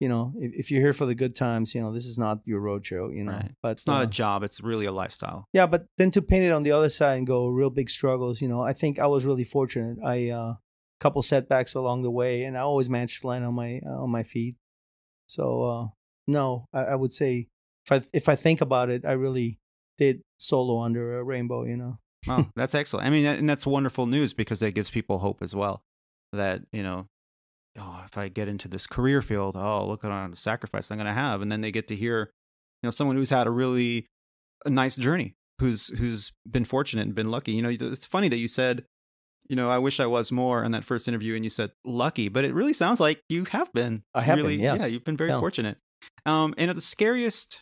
you know, if, if you're here for the good times, you know, this is not your roadshow, you know. Right. But It's not uh, a job; it's really a lifestyle. yeah, but then to paint it on the other side and go real big struggles, you know, I think I was really fortunate. I uh couple setbacks along the way and I always managed to land on my uh, on my feet. So uh no, I, I would say if I if I think about it, I really did solo under a rainbow, you know. Wow, [LAUGHS] that's excellent. I mean, and that's wonderful news because that gives people hope as well. That you know, oh, if I get into this career field, oh, look at the sacrifice I'm going to have, and then they get to hear, you know, someone who's had a really a nice journey, who's who's been fortunate and been lucky. You know, it's funny that you said, you know, I wish I was more in that first interview, and you said lucky, but it really sounds like you have been. I have been, really, yes. Yeah, you've been very Yeah. fortunate. Um, and at the scariest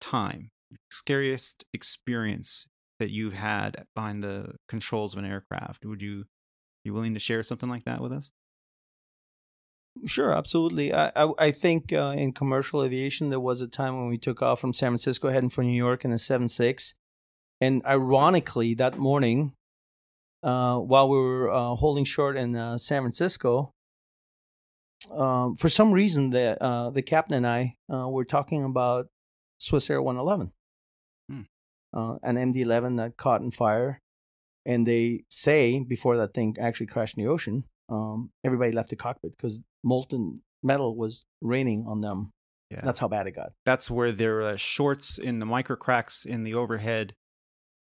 time, scariest experience that you've had behind the controls of an aircraft, would you be willing to share something like that with us? Sure, absolutely. I I, I think uh, in commercial aviation there was a time when we took off from San Francisco heading for New York in a seven six, and ironically that morning, uh, while we were uh, holding short in uh, San Francisco, um, for some reason the uh, the captain and I uh, were talking about Swissair one eleven, Hmm. uh, an MD eleven that caught in fire, and they say before that thing actually crashed in the ocean, um, everybody left the cockpit because molten metal was raining on them. Yeah, That's how bad it got. that's where there are shorts in the micro cracks in the overhead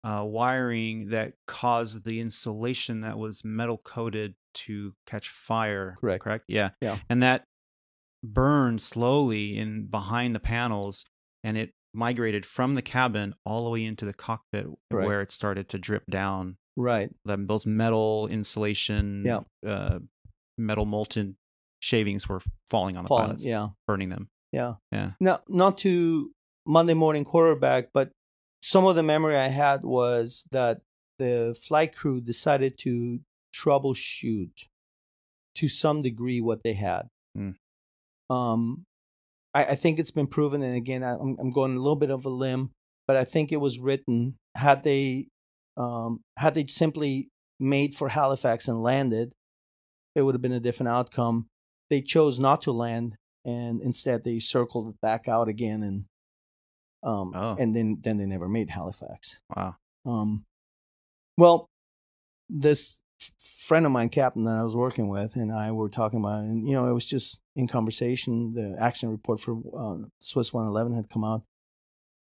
uh, wiring that caused the insulation that was metal coated to catch fire. Correct. Correct. Yeah. Yeah. And that burned slowly in behind the panels, and it migrated from the cabin all the way into the cockpit, Right. where it started to drip down. Right. The, those metal insulation, Yeah. uh, metal molten shavings were falling on the Falling. pilots, Yeah. burning them. Yeah. Yeah. Now, not to Monday morning quarterback, but some of the memory I had was that the flight crew decided to troubleshoot to some degree what they had. Mm. Um, I, I think it's been proven, and again, I, I'm, I'm going a little bit of a limb, but I think it was written had they um, had they simply made for Halifax and landed, it would have been a different outcome. They chose not to land, and instead they circled back out again, and um, Oh. and then then they never made Halifax. Wow. Um, well, this f- friend of mine, captain that I was working with, and I were talking about, it, and you know, it was just in conversation. The accident report for uh, Swiss 111 had come out,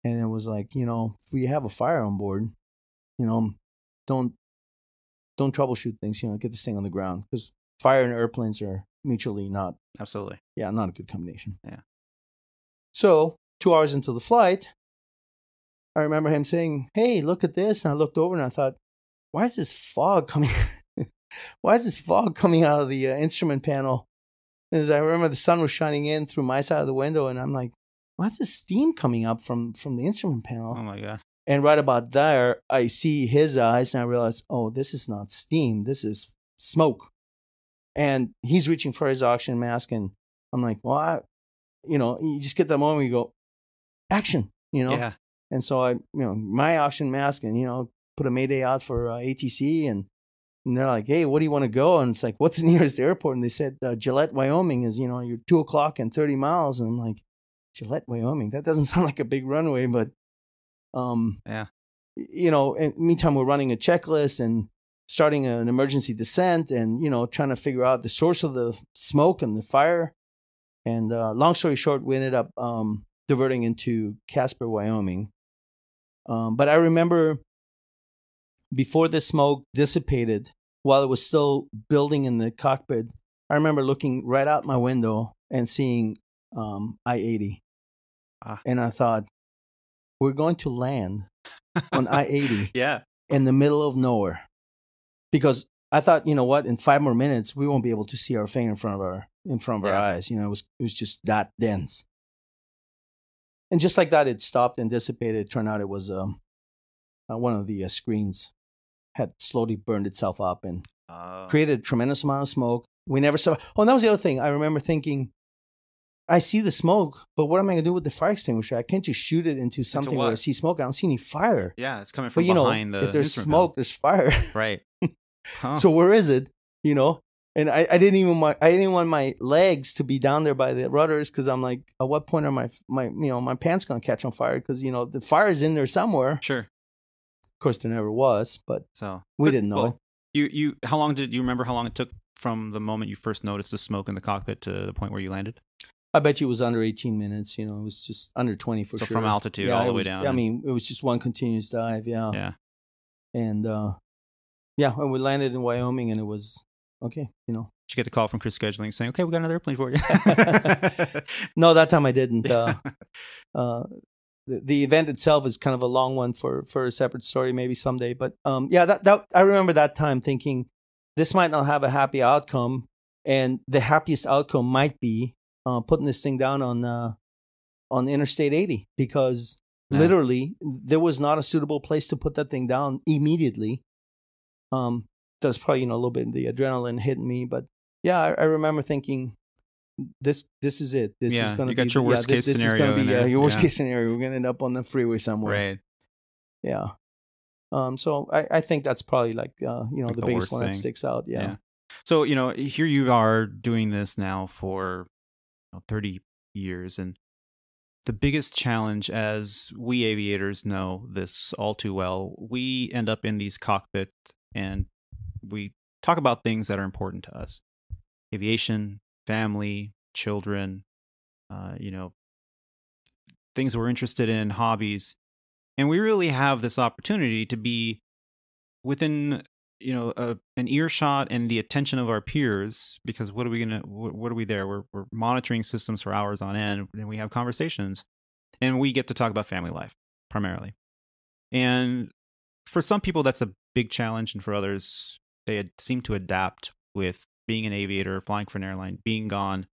and it was like, you know, if we have a fire on board, you know, don't don't troubleshoot things. You know, get this thing on the ground because fire and airplanes are mutually not Absolutely. yeah, not a good combination. Yeah. So two hours into the flight, I remember him saying, "Hey, look at this!" And I looked over and I thought, "Why is this fog coming? [LAUGHS] Why is this fog coming out of the uh, instrument panel?" And as I remember, the sun was shining in through my side of the window, and I'm like, "What's this steam coming up from from the instrument panel?" Oh my god. And right about there, I see his eyes and I realize, oh, this is not steam. This is smoke. And he's reaching for his oxygen mask. And I'm like, well, I, you know, you just get that moment you go, action, you know? Yeah. And so I, you know, my oxygen mask and, you know, put a mayday out for uh, ATC and, and they're like, hey, what do you want to go? And it's like, what's the [LAUGHS] nearest airport? And they said, uh, Gillette, Wyoming is, you know, you're two o'clock and 30 miles. And I'm like, Gillette, Wyoming? That doesn't [LAUGHS] sound like a big runway, but, um, Yeah. you know, and meantime, we're running a checklist and starting an emergency descent and, you know, trying to figure out the source of the smoke and the fire. And uh, long story short, we ended up um, diverting into Casper, Wyoming. Um, but I remember before the smoke dissipated, while it was still building in the cockpit, I remember looking right out my window and seeing um, I 80. Ah. And I thought, we're going to land on [LAUGHS] I 80 Yeah. in the middle of nowhere. Because I thought, you know what, in five more minutes, we won't be able to see our thing in front of our in front of our eyes. You know, it was it was just that dense. And just like that, it stopped and dissipated. It turned out it was um, uh, one of the uh, screens had slowly burned itself up and Uh, created a tremendous amount of smoke. We never saw. Oh, and that was the other thing. I remember thinking, I see the smoke, but what am I going to do with the fire extinguisher? I can't just shoot it into something where I see smoke. I don't see any fire. yeah, it's coming from But you know, behind the if there's smoke, there's fire. [LAUGHS] Right. Huh. So where is it? You know, and I, I didn't even want I didn't want my legs to be down there by the rudders because I'm like, at what point are my my you know my pants gonna catch on fire? Because you know the fire is in there somewhere. sure. Of course, there never was, but So we but- didn't know. well, You you how long did you remember how long it took from the moment you first noticed the smoke in the cockpit to the point where you landed? I bet you it was under 18 minutes. You know, it was just under 20 for so sure. from altitude yeah, all the way was- down. I mean, it was just one continuous dive. Yeah, yeah. and uh, yeah, and we landed in Wyoming, and it was okay. You know, Did you get the call from crew scheduling saying, "Okay, we got another airplane for you"? [LAUGHS] no, that time I didn't. Uh, [LAUGHS] uh, the, the event itself is kind of a long one for for a separate story, maybe someday. But um, yeah, that that I remember that time thinking this might not have a happy outcome, and the happiest outcome might be uh, putting this thing down on uh, on Interstate 80 because Yeah. literally there was not a suitable place to put that thing down immediately. Um, that's probably you know a little bit of the adrenaline hitting me, but yeah, I, I remember thinking this this is it. This Yeah, is going to you be your worst yeah, case this, this scenario is going to be uh, your worst case scenario. We're going to end up on the freeway somewhere. right. Yeah. Um. So I, I think that's probably like uh you know Like the, the biggest one that sticks out. Yeah. So you know, here you are doing this now for know, thirty years, and the biggest challenge, as we aviators know this all too well, we end up in these cockpits and we talk about things that are important to us: aviation, family, children, uh, you know, things we're interested in, hobbies, and we really have this opportunity to be within you know a, an earshot and the attention of our peers because what are we gonna what, what are we there? We're, we're monitoring systems for hours on end and we have conversations and we get to talk about family life primarily. And for some people that's a big challenge and for others they seem to adapt with being an aviator flying for an airline being gone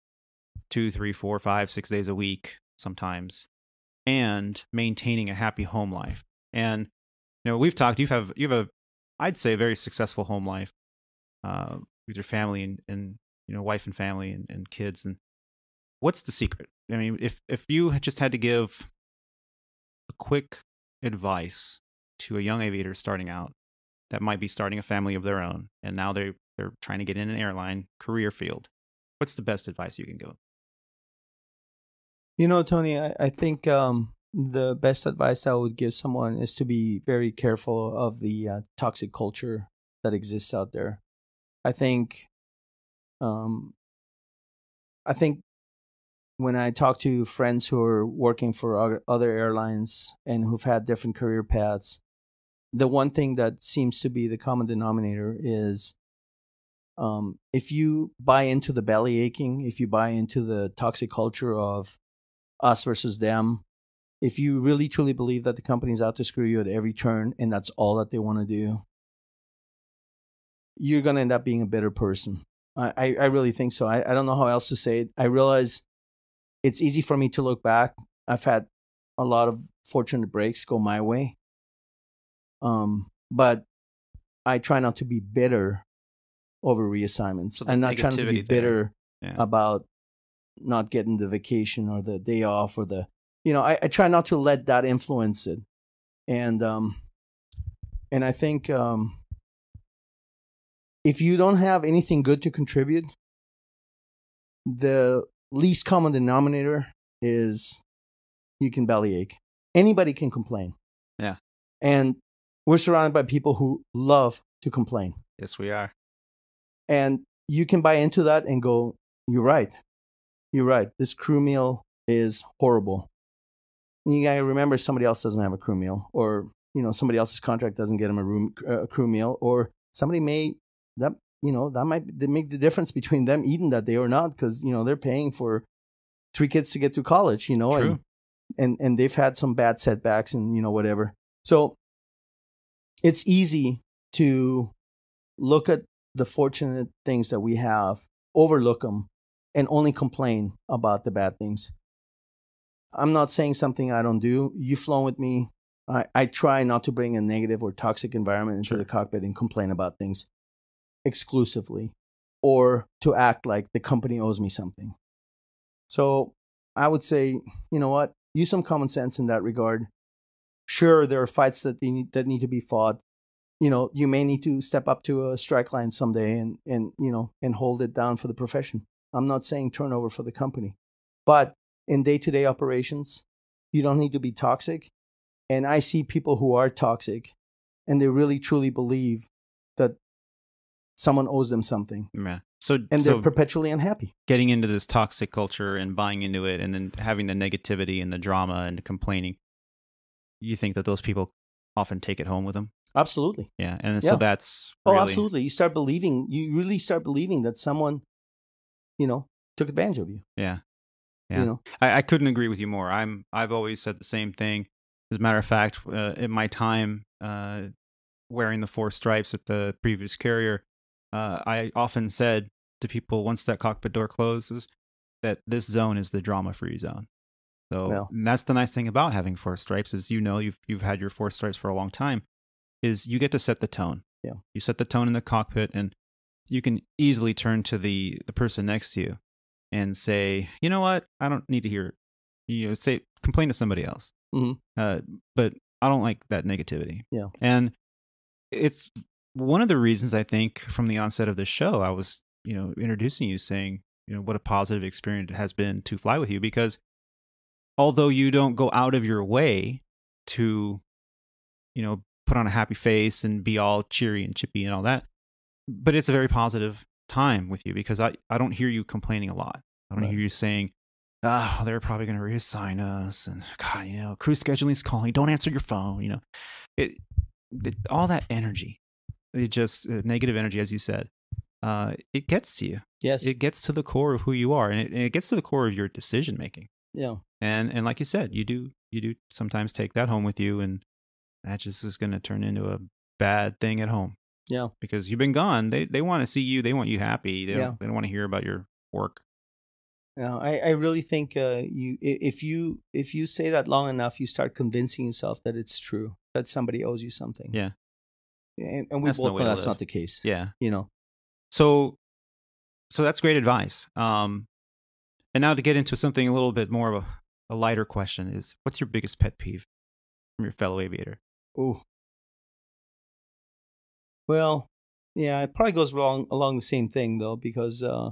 two three four five six days a week sometimes and maintaining a happy home life. And you know we've talked you have you have a I'd say very successful home life uh, with your family and, and you know wife and family and, and kids. And what's the secret? I mean, if if you had just had to give a quick advice to a young aviator starting out that might be starting a family of their own, and now they they're trying to get in an airline career field, what's the best advice you can give? You know, Tony, I, I think um, the best advice I would give someone is to be very careful of the uh, toxic culture that exists out there. I think, um, I think when I talk to friends who are working for other- airlines and who've had different career paths, the one thing that seems to be the common denominator is um, if you buy into the belly aching, if you buy into the toxic culture of us versus them, if you really truly believe that the company's out to screw you at every turn and that's all that they want to do, you're going to end up being a bitter person. I, I, I really think so. I, I don't know how else to say it. I realize it's easy for me to look back. I've had a lot of fortunate breaks go my way. Um, but I try not to be bitter over reassignments. So I'm not trying to be bitter Yeah. about not getting the vacation or the day off or the you know I, I try not to let that influence it. And um and i think um if you don't have anything good to contribute the least common denominator is you can bellyache anybody can complain. Yeah. and we're surrounded by people who love to complain. Yes, we are. and you can buy into that and go you're right. You're right. This crew meal is horrible You gotta remember somebody else doesn't have a crew meal or you know somebody else's contract doesn't get them a room uh, a crew meal or somebody may that you know that might make the difference between them eating that day or not because you know they're paying for three kids to get to college you know True. and and and they've had some bad setbacks and you know whatever so it's easy to look at the fortunate things that we have overlook them and only complain about the bad things i'm not saying something i don't do. You've flown with me. I, I try not to bring a negative or toxic environment into Sure. the cockpit and complain about things exclusively or to act like the company owes me something. So i would say you know what? Use some common sense in that regard. Sure there are fights that you need, that need to be fought. You know you may need to step up to a strike line someday and and you know and hold it down for the profession. I'm not saying turnover for the company but in day-to-day operations you don't need to be toxic and i see people who are toxic and they really truly believe that someone owes them something Yeah. So, and so they're perpetually unhappy getting into this toxic culture and buying into it and then having the negativity and the drama and the complaining, you think that those people often take it home with them? absolutely Yeah. And Yeah. so that's oh absolutely you start believing you really start believing that someone you know took advantage of you Yeah. Yeah. you know I, I couldn't agree with you more. I'm I've always said the same thing. As a matter of fact, uh, in my time uh, wearing the four stripes at the previous carrier, uh, I often said to people once that cockpit door closes that this zone is the drama-free zone. So Well. and that's the nice thing about having four stripes is you know you've you've had your four stripes for a long time, is you get to set the tone. Yeah. You set the tone in the cockpit, and you can easily turn to the the person next to you and say, you know what, I don't need to hear. It. You know, say complain to somebody else. Mhm. Uh, but I don't like that negativity. Yeah. And it's one of the reasons I think from the onset of the show, I was you know introducing you, saying you know what a positive experience it has been to fly with you because although you don't go out of your way to you know put on a happy face and be all cheery and chippy and all that but it's a very positive time with you because i, I don't hear you complaining a lot. I don't Right. hear you saying oh they're probably going to reassign us and god you know crew scheduling's calling. Don't answer your phone you know. It, it all that energy it just uh, negative energy as you said uh, it gets to you. Yes. It gets to the core of who you are and it, and it gets to the core of your decision making. Yeah. And and like you said you do you do sometimes take that home with you and that just is going to turn into a bad thing at home yeah because you've been gone they they want to see you they want you happy they Yeah. don't, they don't want to hear about your work Yeah, I, I really think uh, you if you if you say that long enough, you start convincing yourself that it's true that somebody owes you something. Yeah. and, and we That's both know that's not the case. yeah you know. so so that's great advice um and now to get into something a little bit more of a, a lighter question is what's your biggest pet peeve from your fellow aviator Ooh. Well, yeah, it probably goes wrong along the same thing though, because uh,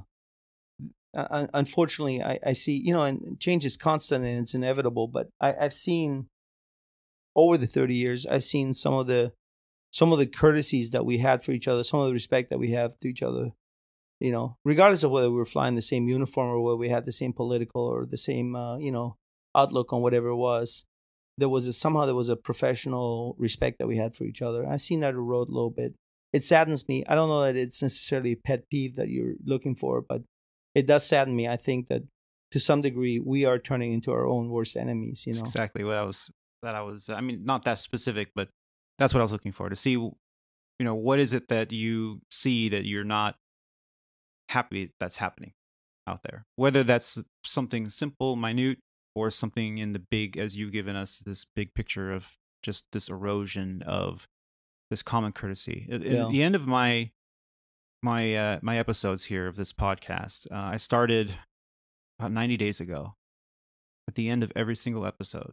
unfortunately, I, I see you know, and change is constant and it's inevitable. But I, I've seen over the thirty years, I've seen some of the some of the courtesies that we had for each other, some of the respect that we have to each other. You know, regardless of whether we were flying the same uniform or whether we had the same political or the same, uh, you know, outlook on whatever it was there was a, somehow there was a professional respect that we had for each other. I've seen that erode a little bit. It saddens me. I don't know that it's necessarily a pet peeve that you're looking for, but it does sadden me. I think that to some degree we are turning into our own worst enemies. You know, exactly what i was that i was i mean not that specific but that's what i was looking for to see you know what is it that you see that you're not happy that's happening out there whether that's something simple minute or something in the big as you've given us this big picture of just this erosion of this common courtesy. At, Yeah. the end of my my uh, my episodes here of this podcast, uh, I started about 90 days ago. At the end of every single episode,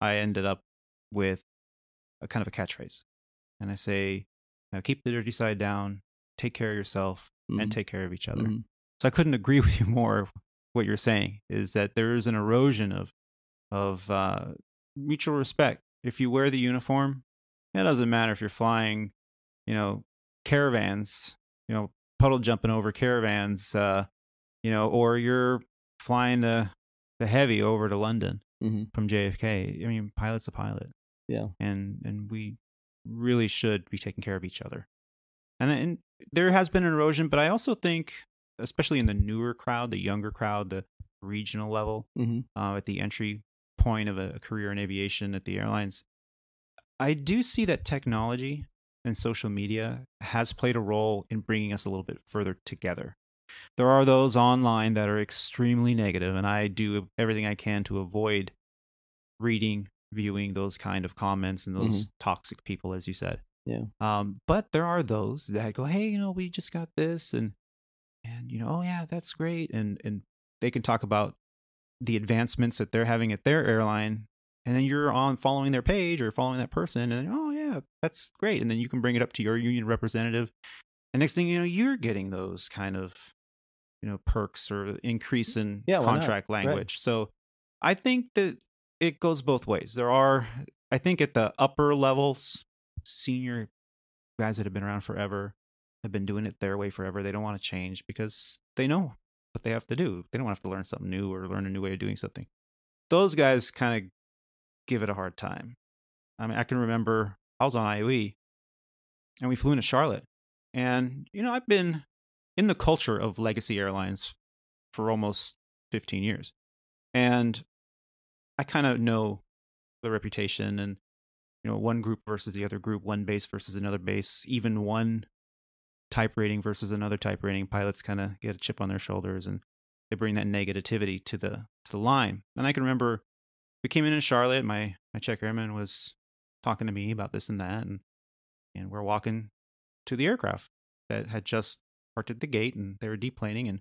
I ended up with a kind of a catchphrase, and I say, uh, "Keep the dirty side down, take care of yourself, Mhm. and take care of each other." Mhm. So I couldn't agree [LAUGHS] with you more. What you're saying is that there is an erosion of of uh, mutual respect. If you wear the uniform, it doesn't matter if you're flying, you know, caravans, you know, puddle jumping over caravans, uh, you know, or you're flying the the heavy over to London Mhm. from JFK. I mean, pilot's a pilot Yeah. and and we really should be taking care of each other. And and there has been an erosion, but I also think, especially in the newer crowd, the younger crowd, the regional level, Mhm. uh, at the entry point of a career in aviation at the airlines, I do see that technology and social media has played a role in bringing us a little bit further together. There are those online that are extremely negative, and I do everything I can to avoid reading, viewing those kind of comments and those toxic people, as you said. Yeah. Um, but there are those that go, "Hey, you know, we just got this," and and you know, "Oh yeah, that's great," and and they can talk about the advancements that they're having at their airline and then you're on following their page or following that person and oh yeah that's great and then you can bring it up to your union representative. And next thing you know you're getting those kind of you know perks or increase in Yeah, contract Right. language. So i think that it goes both ways. There are i think at the upper levels senior guys that have been around forever have been doing it their way forever. They don't want to change because they know what they have to do. They don't have to learn something new or learn a new way of doing something. Those guys kind of give it a hard time. I mean, I can remember I was on IOE and we flew into Charlotte. And, you know, I've been in the culture of legacy airlines for almost 15 years. And I kind of know the reputation and, you know, one group versus the other group, one base versus another base, even one type rating versus another type rating. Pilots kind of get a chip on their shoulders and they bring that negativity to the to the line. And I can remember we came in in Charlotte. My my check airman was talking to me about this and that, and and we're walking to the aircraft that had just parked at the gate, and they were deplaning, and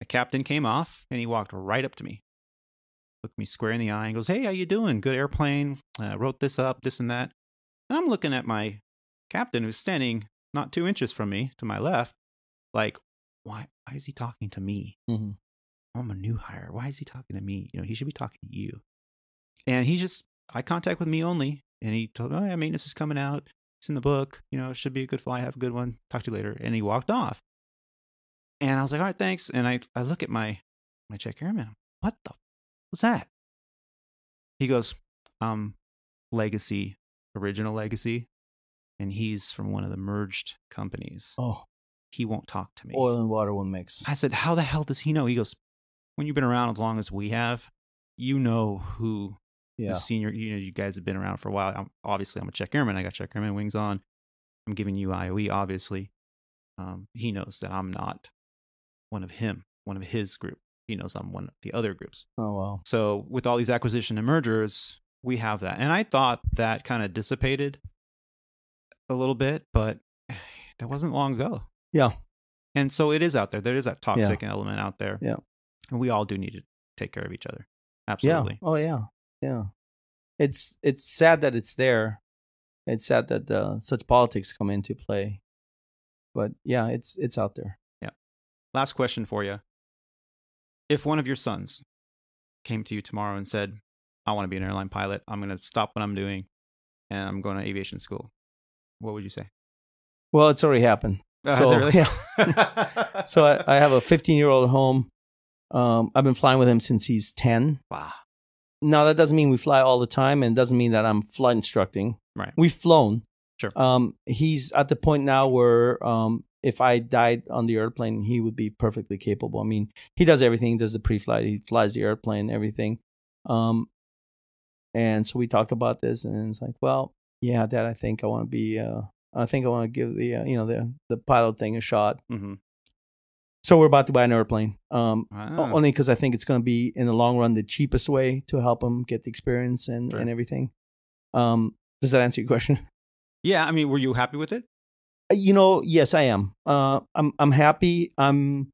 the captain came off, and he walked right up to me, looked me square in the eye, and goes, "Hey, how you doing? Good airplane. Uh, wrote this up, this and that." And I'm looking at my captain, who's standing not two inches from me to my left, like, why? Why is he talking to me? Mhm. I'm a new hire. Why is he talking to me? You know, he should be talking to you. And he just eye contact with me only. And he told me, oh, yeah, maintenance is coming out. It's in the book. You know, it should be a good fly. Have a good one. Talk to you later. And he walked off. And I was like, all right, thanks. And I, I look at my, my check airman. What the f- was that? He goes, um, Legacy, original Legacy. And he's from one of the merged companies. Oh, He won't talk to me. oil and water won't mix. I said, How the hell does he know? He goes, When you've been around as long as we have, you know who Yeah. the senior, you know, you guys have been around for a while. I'm, obviously, I'm a check airman. I got check airman wings on. I'm giving you IOE, obviously. Um, he knows that I'm not one of him, one of his group. He knows I'm one of the other groups. Oh wow. So with all these acquisition and mergers, we have that. And I thought that kind of dissipated a little bit, but [SIGHS] that wasn't long ago. Yeah. And so it is out there. There is that toxic element out there. Yeah. And we all do need to take care of each other. Yeah. Absolutely. Oh yeah. Yeah. It's it's sad that it's there. It's sad that uh, such politics come into play. But yeah, it's it's out there. Yeah last question for you. If one of your sons came to you tomorrow and said, I want to be an airline pilot, I'm going to stop what I'm doing and I'm going to aviation school, what would you say? Well, it's already happened. [LAUGHS] Oh, So, really? yeah. [LAUGHS] So I, I have a 15 year old home. Um, I've been flying with him since he's 10. wow. Now that doesn't mean we fly all the time, and doesn't mean that I'm flight instructing. Right. We've flown. Sure. Um, he's at the point now where um, if I died on the airplane, he would be perfectly capable. I mean, he does everything. He does the pre-flight. He flies the airplane, everything. Um, and so we talked about this, and it's like, well, yeah, Dad, I think I want to be. Uh, I think I want to give the uh, you know the the pilot thing a shot. hmm So we're about to buy an airplane. Um, Wow. Only because I think it's going to be in the long run the cheapest way to help them get the experience and, Sure. and everything. Um, does that answer your question? [LAUGHS] Yeah, I mean, were you happy with it? Uh, You know, yes, I am. Uh, I'm I'm happy. I'm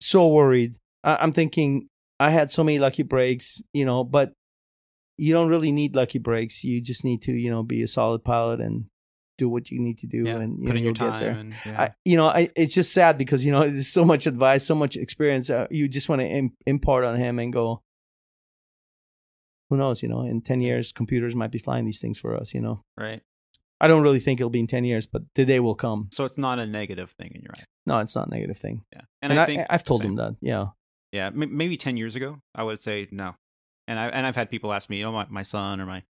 so worried. I, I'm thinking I had so many lucky breaks, you know, but you don't really need lucky breaks. You just need to, you know, be a solid pilot and do what you need to do, Yeah, and you put know, in your get there. and yeah. I, you know, I, it's just sad because you know there's so much advice, so much experience. Uh, you just want to Im- impart on him and go. Who knows? You know, in ten years, computers might be flying these things for us. You know, right. I don't really think it'll be in ten years, but the day will come. So it's not a negative thing in your eyes. No, it's not a negative thing. Yeah, And, and, I, I think I've told him that. Yeah, Yeah, m- maybe ten years ago, I would say no. And I and I've had people ask me, you know, my, my son or my,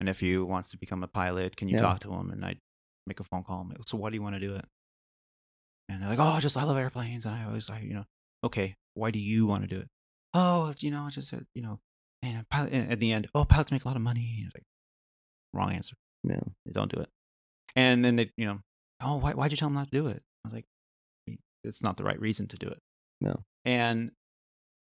my nephew wants to become a pilot. Can you Yeah. talk to him? And I make a phone call. Like, so why do you want to do it? And they're like, oh, just I love airplanes. And I always, I, you know, okay, why do you want to do it? Oh, you know, just you know, and pilot, and at the end, oh, pilots make a lot of money. Like, wrong answer. yeah, Don't do it. And then they, you know, oh, why, why'd you tell him not to do it? I was like, it's not the right reason to do it. No. And,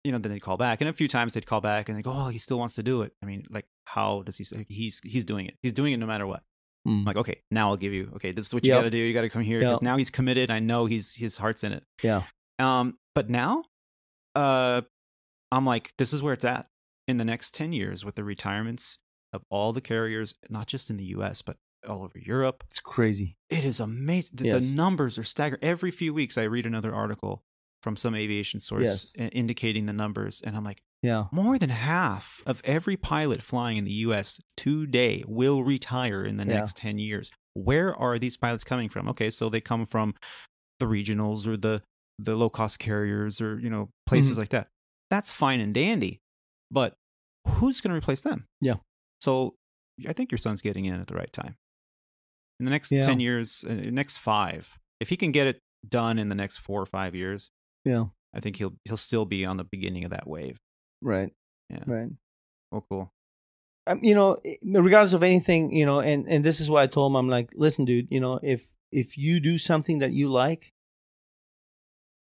you know, then they'd call back. And a few times they'd call back and they go, oh, he still wants to do it. I mean, like, how does he say he's, he's doing it? He's doing it no matter what. Mm. Like, okay, now I'll give you, okay, this is what you Yep. got to do. You got to come here because Yep. now he's committed. I know he's, his heart's in it. yeah, Um, but now, uh, I'm like, this is where it's at in the next 10 years with the retirements of all the carriers, not just in the US, but all over Europe. it's crazy. It is amazing. The, Yes. the numbers are staggering. Every few weeks, I read another article from some aviation source Yes. indicating the numbers. And I'm like, Yeah, more than half of every pilot flying in the US today will retire in the Yeah. next 10 years. Where are these pilots coming from? Okay, so they come from the regionals or the the low cost carriers or you know places Mhm. like that. That's fine and dandy, but who's going to replace them? Yeah. So I think your son's getting in at the right time. In the next Yeah. 10 years, uh, next 5, if he can get it done in the next 4 or 5 years, yeah, I think he'll he'll still be on the beginning of that wave. right, Yeah. right. Oh cool. um, you know, regardless of anything, you know, and and this is why I told him, I'm like, listen, dude, you know, if if you do something that you like,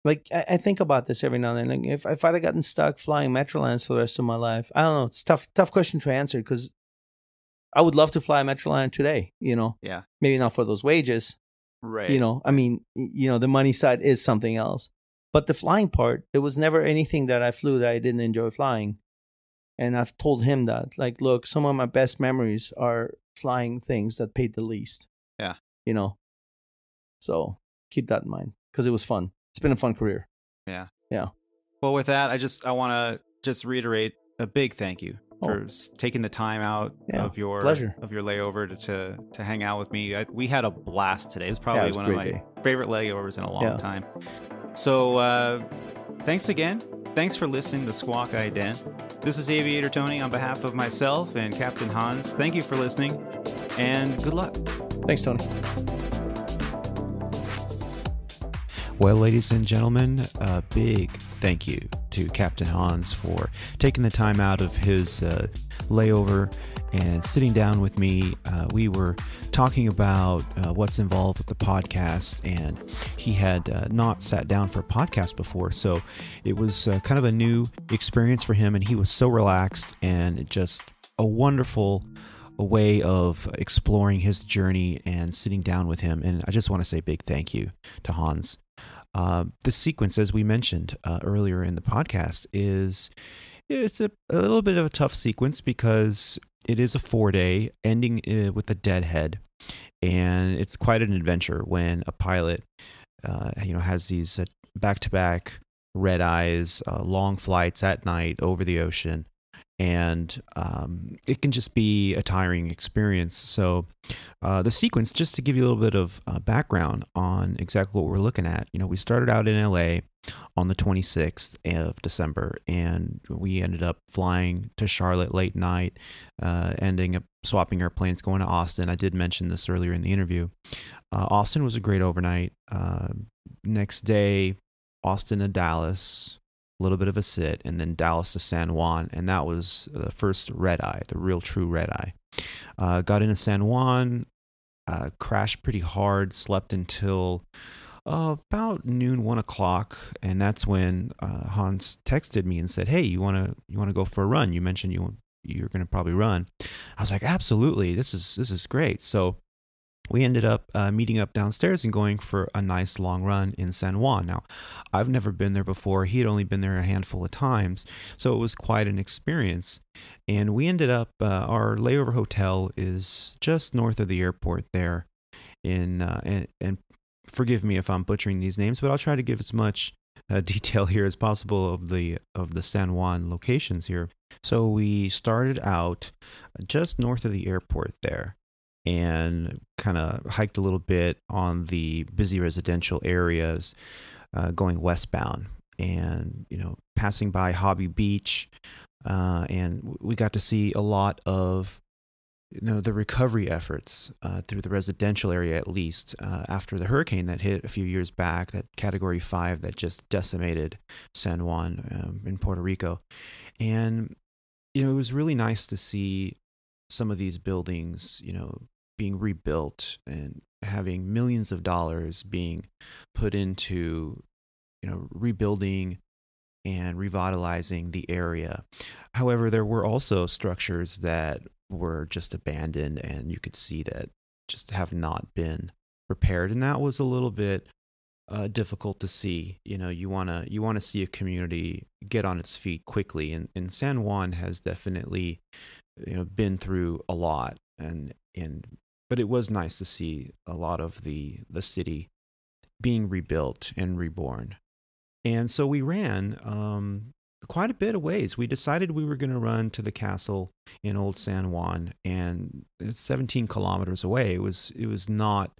like I, I think about this every now and then. Like if if I'd have gotten stuck flying Metroliners for the rest of my life, I don't know. It's tough tough question to answer because I would love to fly a Metroliner today. You know, Yeah. maybe not for those wages. Right. You know, I mean, you know, the money side is something else. But the flying part, there was never anything that I flew that I didn't enjoy flying. And I've told him that, like, look, some of my best memories are flying things that paid the least. Yeah. You know, so keep that in mind because it was fun. It's been a fun career. Yeah. Yeah. Well, with that, I just I want to just reiterate a big thank you. For s taking the time out Yeah, of your pleasure. of your layover to to, to hang out with me. I, we had a blast today. It was Yeah, probably it was one of my day. favorite layovers in a long Yeah. time. So uh, thanks again. Thanks for listening to Squawk Ident. This is Aviator Tony on behalf of myself and Captain Hans. Thank you for listening, and good luck. Thanks, Tony. Well, ladies and gentlemen, a big thank you to Captain Hans for taking the time out of his uh, layover and sitting down with me. Uh, we were talking about uh, what's involved with the podcast, and he had uh, not sat down for a podcast before, so it was uh, kind of a new experience for him, and he was so relaxed and just a wonderful a way of exploring his journey and sitting down with him. And I just want to say big thank you to Hans. Uh, the sequence, as we mentioned uh, earlier in the podcast, is it's a, a little bit of a tough sequence because it is a four day ending uh, with a deadhead, and it's quite an adventure when a pilot, uh, you know, has these back to back red eyes, uh, long flights at night over the ocean, and um, it can just be a tiring experience. So, uh, the sequence, just to give you a little bit of uh, background on exactly what we're looking at, you know, we started out in LA on the 26th of December, and we ended up flying to Charlotte late night, uh, ending up swapping airplanes, going to Austin. I did mention this earlier in the interview. Uh, Austin was a great overnight. Uh, next day, Austin to Dallas, a little bit of a sit, and then Dallas to San Juan, and that was the first red eye, the real true red eye. Uh, got into San Juan, uh, crashed pretty hard, slept until uh, about noon, one o'clock, and that's when uh, Hans texted me and said, "Hey, you wanna you wanna go for a run? You mentioned you you're gonna probably run." I was like, "Absolutely, this is this is great." So we ended up uh, meeting up downstairs and going for a nice long run in San Juan. Now, I've never been there before. He had only been there a handful of times, so it was quite an experience. And we ended up, uh, our layover hotel is just north of the airport there. In uh, and, and forgive me if I'm butchering these names, but I'll try to give as much uh, [LAUGHS] detail here as possible of the of the San Juan locations here. So we started out just north of the airport there and kind of hiked a little bit on the busy residential areas uh, going westbound and you know passing by hobby beach uh, and we got to see a lot of you know the recovery efforts uh, through the residential area at least uh, after the hurricane that hit a few years back that category 5 that just decimated san juan um, in puerto rico. And you know it was really nice to see some of these buildings, you know, being rebuilt and having millions of dollars being put into, you know, rebuilding and revitalizing the area. However, there were also structures that were just abandoned and you could see that just have not been repaired and that was a little bit uh, difficult to see. You know, you wanna you wanna see a community get on its feet quickly, and, and San Juan has definitely you know been through a lot and and but it was nice to see a lot of the the city being rebuilt and reborn. And so we ran um, quite a bit of ways. We decided we were going to run to the castle in old san juan and it's 17 kilometers away. It was it was not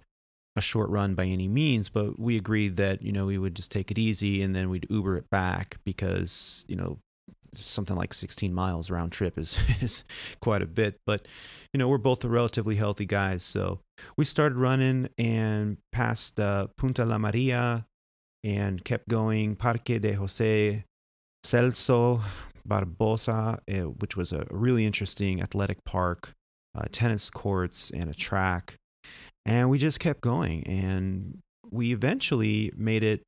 a short run by any means but we agreed that you know we would just take it easy and then we'd uber it back because you know something like 16 miles round trip is [LAUGHS] is quite a bit but you know we're both relatively healthy guys so we started running and passed uh, Punta Las Marías and kept going parque de jose celso barbosa uh, which was a really interesting athletic park uh, tennis courts and a track and we just kept going and we eventually made it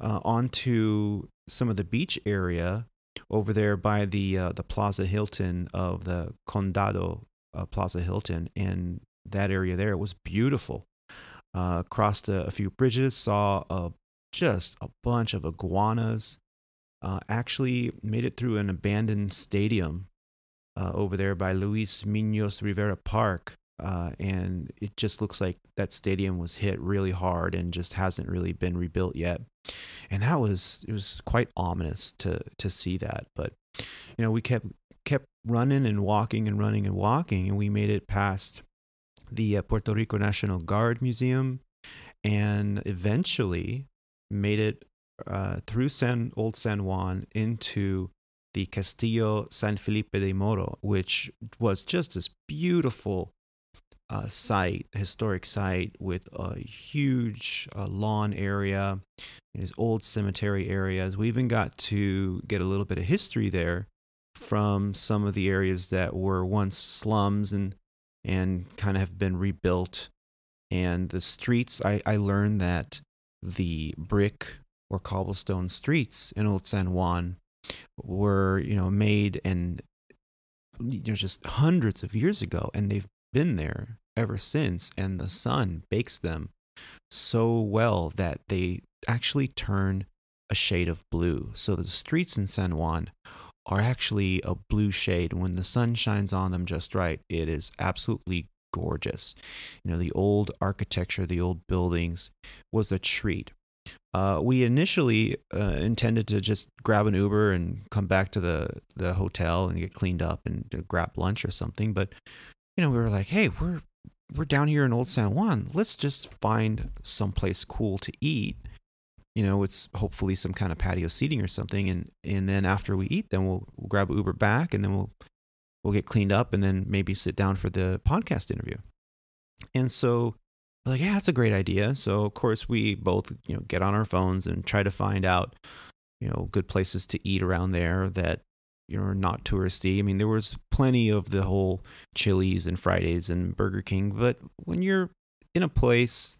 uh, onto some of the beach area over there by the uh, the Plaza Hilton of the Condado uh, Plaza Hilton in that area there. Was beautiful. Uh, crossed a, a, few bridges, saw a, just a bunch of iguanas. Uh, actually made it through an abandoned stadium uh, over there by Luis Munoz Rivera Park. Uh, and it just looks like that stadium was hit really hard and just hasn't really been rebuilt yet and that was it was quite ominous to to see that. But you know we kept kept running and walking and running and walking and we made it past the uh, Puerto Rico National Guard Museum and eventually made it uh, through San Old San Juan into the Castillo San Felipe del Morro, which was just this beautiful uh, site, historic site with a huge uh, lawn area, these old cemetery areas. We even got to get a little bit of history there from some of the areas that were once slums and and kind of have been rebuilt. And the streets, I, I learned that the brick or cobblestone streets in Old San Juan were, you know, made and you know, just hundreds of years ago, and they've been there ever since, and the sun bakes them so well that they actually turn a shade of blue. So the streets in San Juan are actually a blue shade. When the sun shines on them just right, it is absolutely gorgeous. You know, the old architecture, the old buildings was a treat. Uh, we initially uh, intended to just grab an Uber and come back to the, the hotel and get cleaned up and grab lunch or something. But you know, we were like, hey, we're we're down here in Old San Juan. Let's just find someplace cool to eat. You know, it's hopefully some kind of patio seating or something, and and then after we eat, then we'll, we'll grab Uber back, and then we'll we'll get cleaned up, and then maybe sit down for the podcast interview. And so, like, yeah, that's a great idea. So of course we both you know get on our phones and try to find out you know good places to eat around there that you know, not touristy. I mean, there was plenty of the whole Chili's and Fridays and Burger King, but when you're in a place,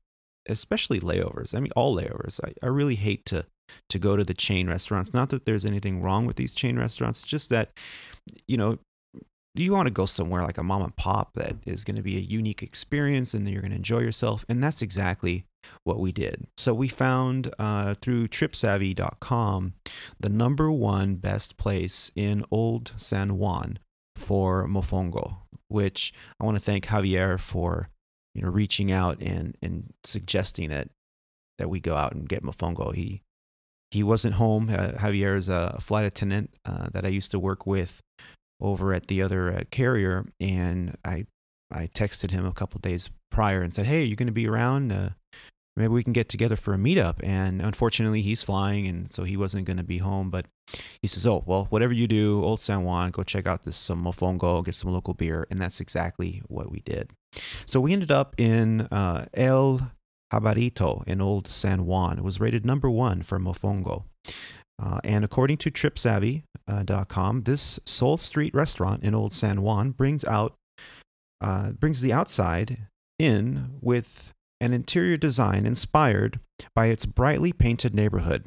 especially layovers, I mean, all layovers, I, I really hate to to go to the chain restaurants. Not that there's anything wrong with these chain restaurants, it's just that, you know, you want to go somewhere like a mom and pop that is going to be a unique experience and you're going to enjoy yourself. And that's exactly what we did. So we found uh, through tripsavvy.com the number one best place in Old San Juan for mofongo, which I want to thank Javier for you know reaching out and and suggesting that that we go out and get mofongo. He he wasn't home. Uh, Javier is a flight attendant uh, that I used to work with over at the other uh, carrier, and I I texted him a couple days prior and said, "Hey, are you're going to be around? Maybe we can get together for a meetup." And unfortunately, he's flying, and so he wasn't going to be home. But he says, "Oh, well, whatever you do, Old San Juan, go check out this some mofongo, get some local beer," and that's exactly what we did. So we ended up in uh, El Jibarito in Old San Juan. It was rated number one for mofongo. Uh, and according to TripSavvy.com, uh, this Sol Street restaurant in Old San Juan brings out uh, brings the outside in with an interior design inspired by its brightly painted neighborhood.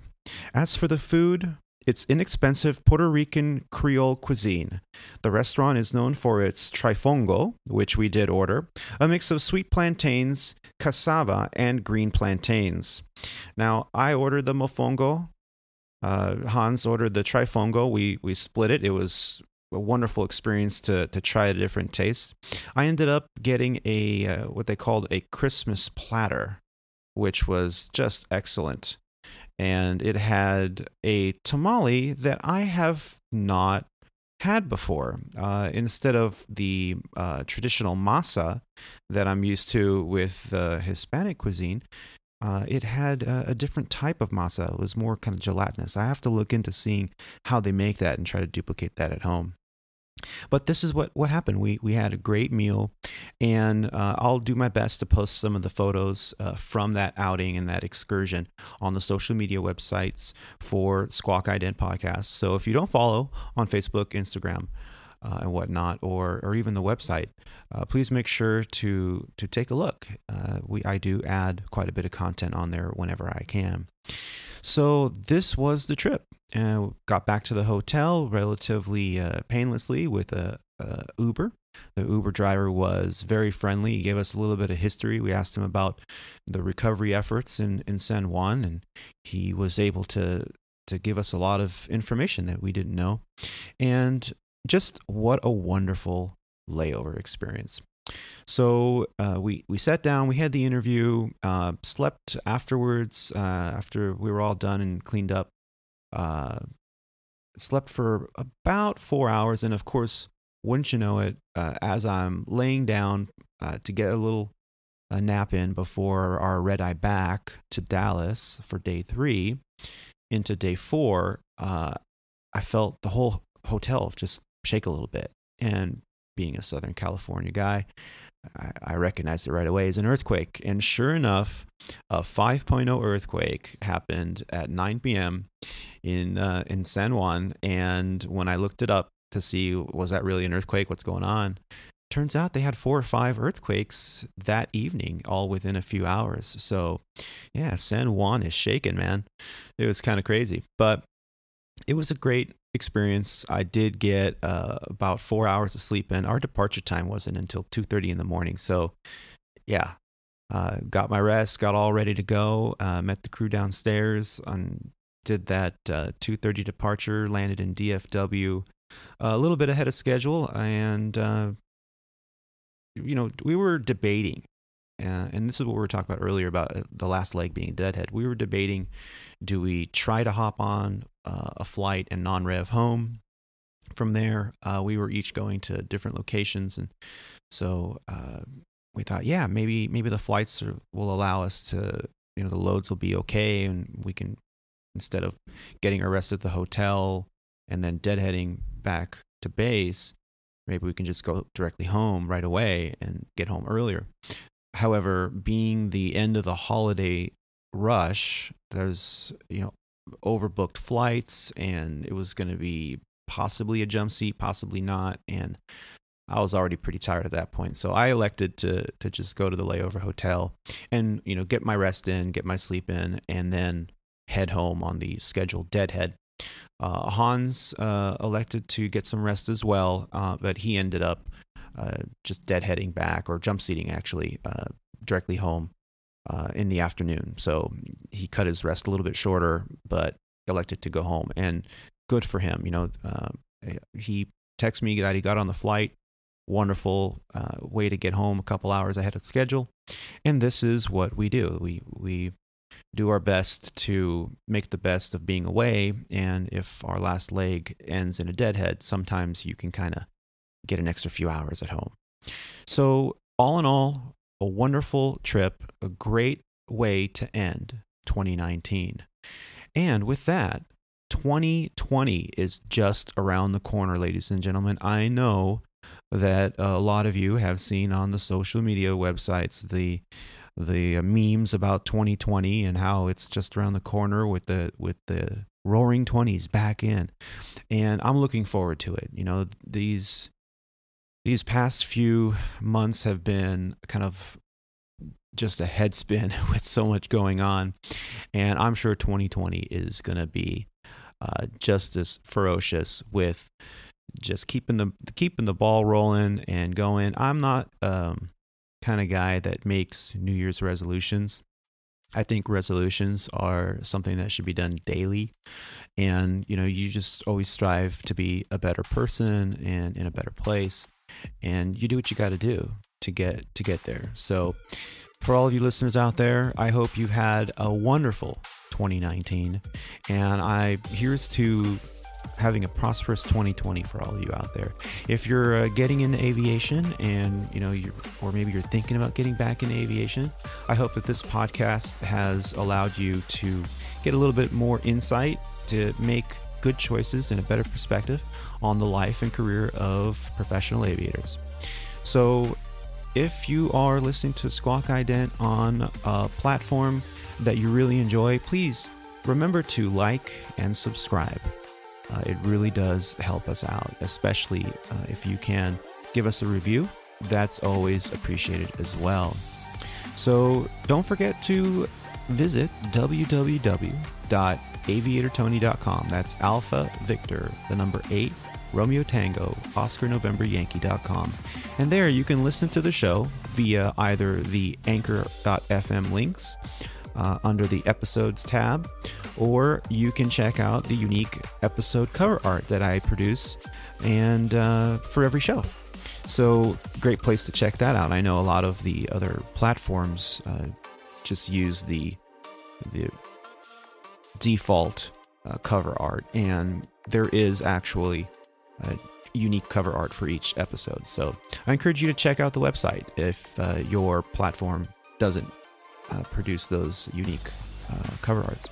As for the food, it's inexpensive Puerto Rican Creole cuisine. The restaurant is known for its trifongo, which we did order, a mix of sweet plantains, cassava, and green plantains. Now, I ordered the mofongo, uh, Hans ordered the trifongo. We we split it. It was a wonderful experience to to try a different taste. I ended up getting a uh, what they called a Christmas platter, which was just excellent, and it had a tamale that I have not had before. Uh, instead of the uh, traditional masa that I'm used to with the Hispanic cuisine, uh, it had a, a, different type of masa. It was more kind of gelatinous. I have to look into seeing how they make that and try to duplicate that at home. But this is what, what happened. We we had a great meal, and uh, I'll do my best to post some of the photos uh, from that outing and that excursion on the social media websites for Squawk Ident Podcast. So if you don't follow on Facebook, Instagram, uh, and whatnot, or or even the website, uh, please make sure to to take a look. Uh, we I do add quite a bit of content on there whenever I can. So this was the trip. and got back to the hotel relatively uh, painlessly with a, a Uber. The Uber driver was very friendly. He gave us a little bit of history. We asked him about the recovery efforts in, in San Juan, and he was able to to give us a lot of information that we didn't know. And just what a wonderful layover experience. So uh, we we sat down, we had the interview, uh, slept afterwards uh, after we were all done and cleaned up. Uh, slept for about four hours, and of course, wouldn't you know it, uh, as I'm laying down uh, to get a little a nap in before our red eye back to Dallas for day three, into day four, I felt the whole hotel just shake a little bit. And being a Southern California guy, I, I recognized it right away as an earthquake. And sure enough, a 5.0 earthquake happened at 9 p.m. in uh, in San Juan. And when I looked it up to see was that really an earthquake, what's going on, turns out they had four or five earthquakes that evening, all within a few hours. So, yeah, San Juan is shaking, man. It was kind of crazy, but it was a great experience. I did get uh, about four hours of sleep and Our departure time wasn't until 2:30 in the morning, so yeah, uh, got my rest, got all ready to go. Uh, met the crew downstairs and did that 2:30 uh, departure. Landed in DFW a little bit ahead of schedule, and uh, you know we were debating uh, and this is what we were talking about earlier about uh, the last leg being deadhead. We were debating do we try to hop on uh, a flight and non rev home? From there, uh, we were each going to different locations. And so uh, we thought, yeah, maybe maybe the flights are, will allow us to, you know, the loads will be okay. And we can, instead of getting arrested at the hotel and then deadheading back to base, maybe we can just go directly home right away and get home earlier. However, being the end of the holiday rush, there's, you know, overbooked flights and it was going to be possibly a jump seat, possibly not. And I was already pretty tired at that point. So I elected to to just go to the layover hotel and, you know, get my rest in, get my sleep in, and then head home on the scheduled deadhead. Uh, Hans uh, elected to get some rest as well, uh, but he ended up uh, just deadheading back or jump seating actually uh, directly home uh, in the afternoon. So he cut his rest a little bit shorter, but elected to go home. And good for him. You know, he texted me that he got on the flight. Wonderful way to get home a couple hours ahead of schedule. And this is what we do. We we do our best to make the best of being away. And if our last leg ends in a deadhead, sometimes you can kind of get an extra few hours at home. So, all in all, a wonderful trip, a great way to end 2019. And with that, 2020 is just around the corner, ladies and gentlemen. I know that a lot of you have seen on the social media websites the the memes about 2020 and how it's just around the corner with the with the roaring 20s back in and i'm looking forward to it you know these these past few months have been kind of just a head spin [LAUGHS] with so much going on and i'm sure 2020 is going to be uh, just as ferocious with just keeping the keeping the ball rolling and going i'm not um, kind of guy that makes New Year's resolutions. I think resolutions are something that should be done daily. And, you know, you just always strive to be a better person and in a better place. And you do what you got to do to get to get there. So, for all of you listeners out there, I hope you had a wonderful 2019. And I here's to having a prosperous 2020 for all of you out there. If you're uh, getting into aviation and you know, you or maybe you're thinking about getting back into aviation, I hope that this podcast has allowed you to get a little bit more insight to make good choices and a better perspective on the life and career of professional aviators. So, if you are listening to Squawk Ident on a platform that you really enjoy, please remember to like and subscribe. Uh, it really does help us out, especially uh, if you can give us a review. That's always appreciated as well. So don't forget to visit www.aviatortony.com. That's Alpha Victor, the number 8, Romeo Tango, Oscar November. And there you can listen to the show via either the anchor.fm links uh, under the episodes tab, or you can check out the unique episode cover art that I produce and uh, for every show. So, great place to check that out. I know a lot of the other platforms uh, just use the the default uh, cover art, and there is actually unique cover art for each episode. So, I encourage you to check out the website if uh, your platform doesn't uh, produce those unique uh, cover arts.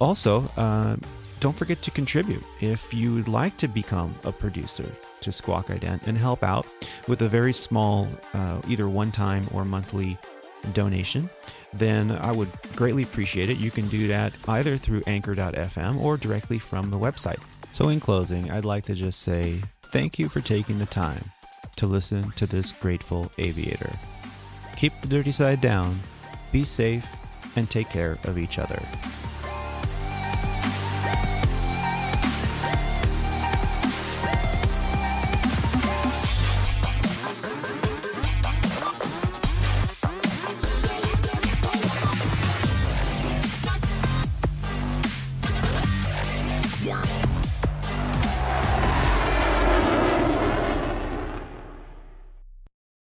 Also, uh, don't forget to contribute if you would like to become a producer to Squawk Ident and help out with a very small, uh, either one time or monthly donation, then I would greatly appreciate it. You can do that either through anchor.fm or directly from the website. So, in closing, I'd like to just say thank you for taking the time to listen to this grateful aviator. Keep the dirty side down be safe and take care of each other.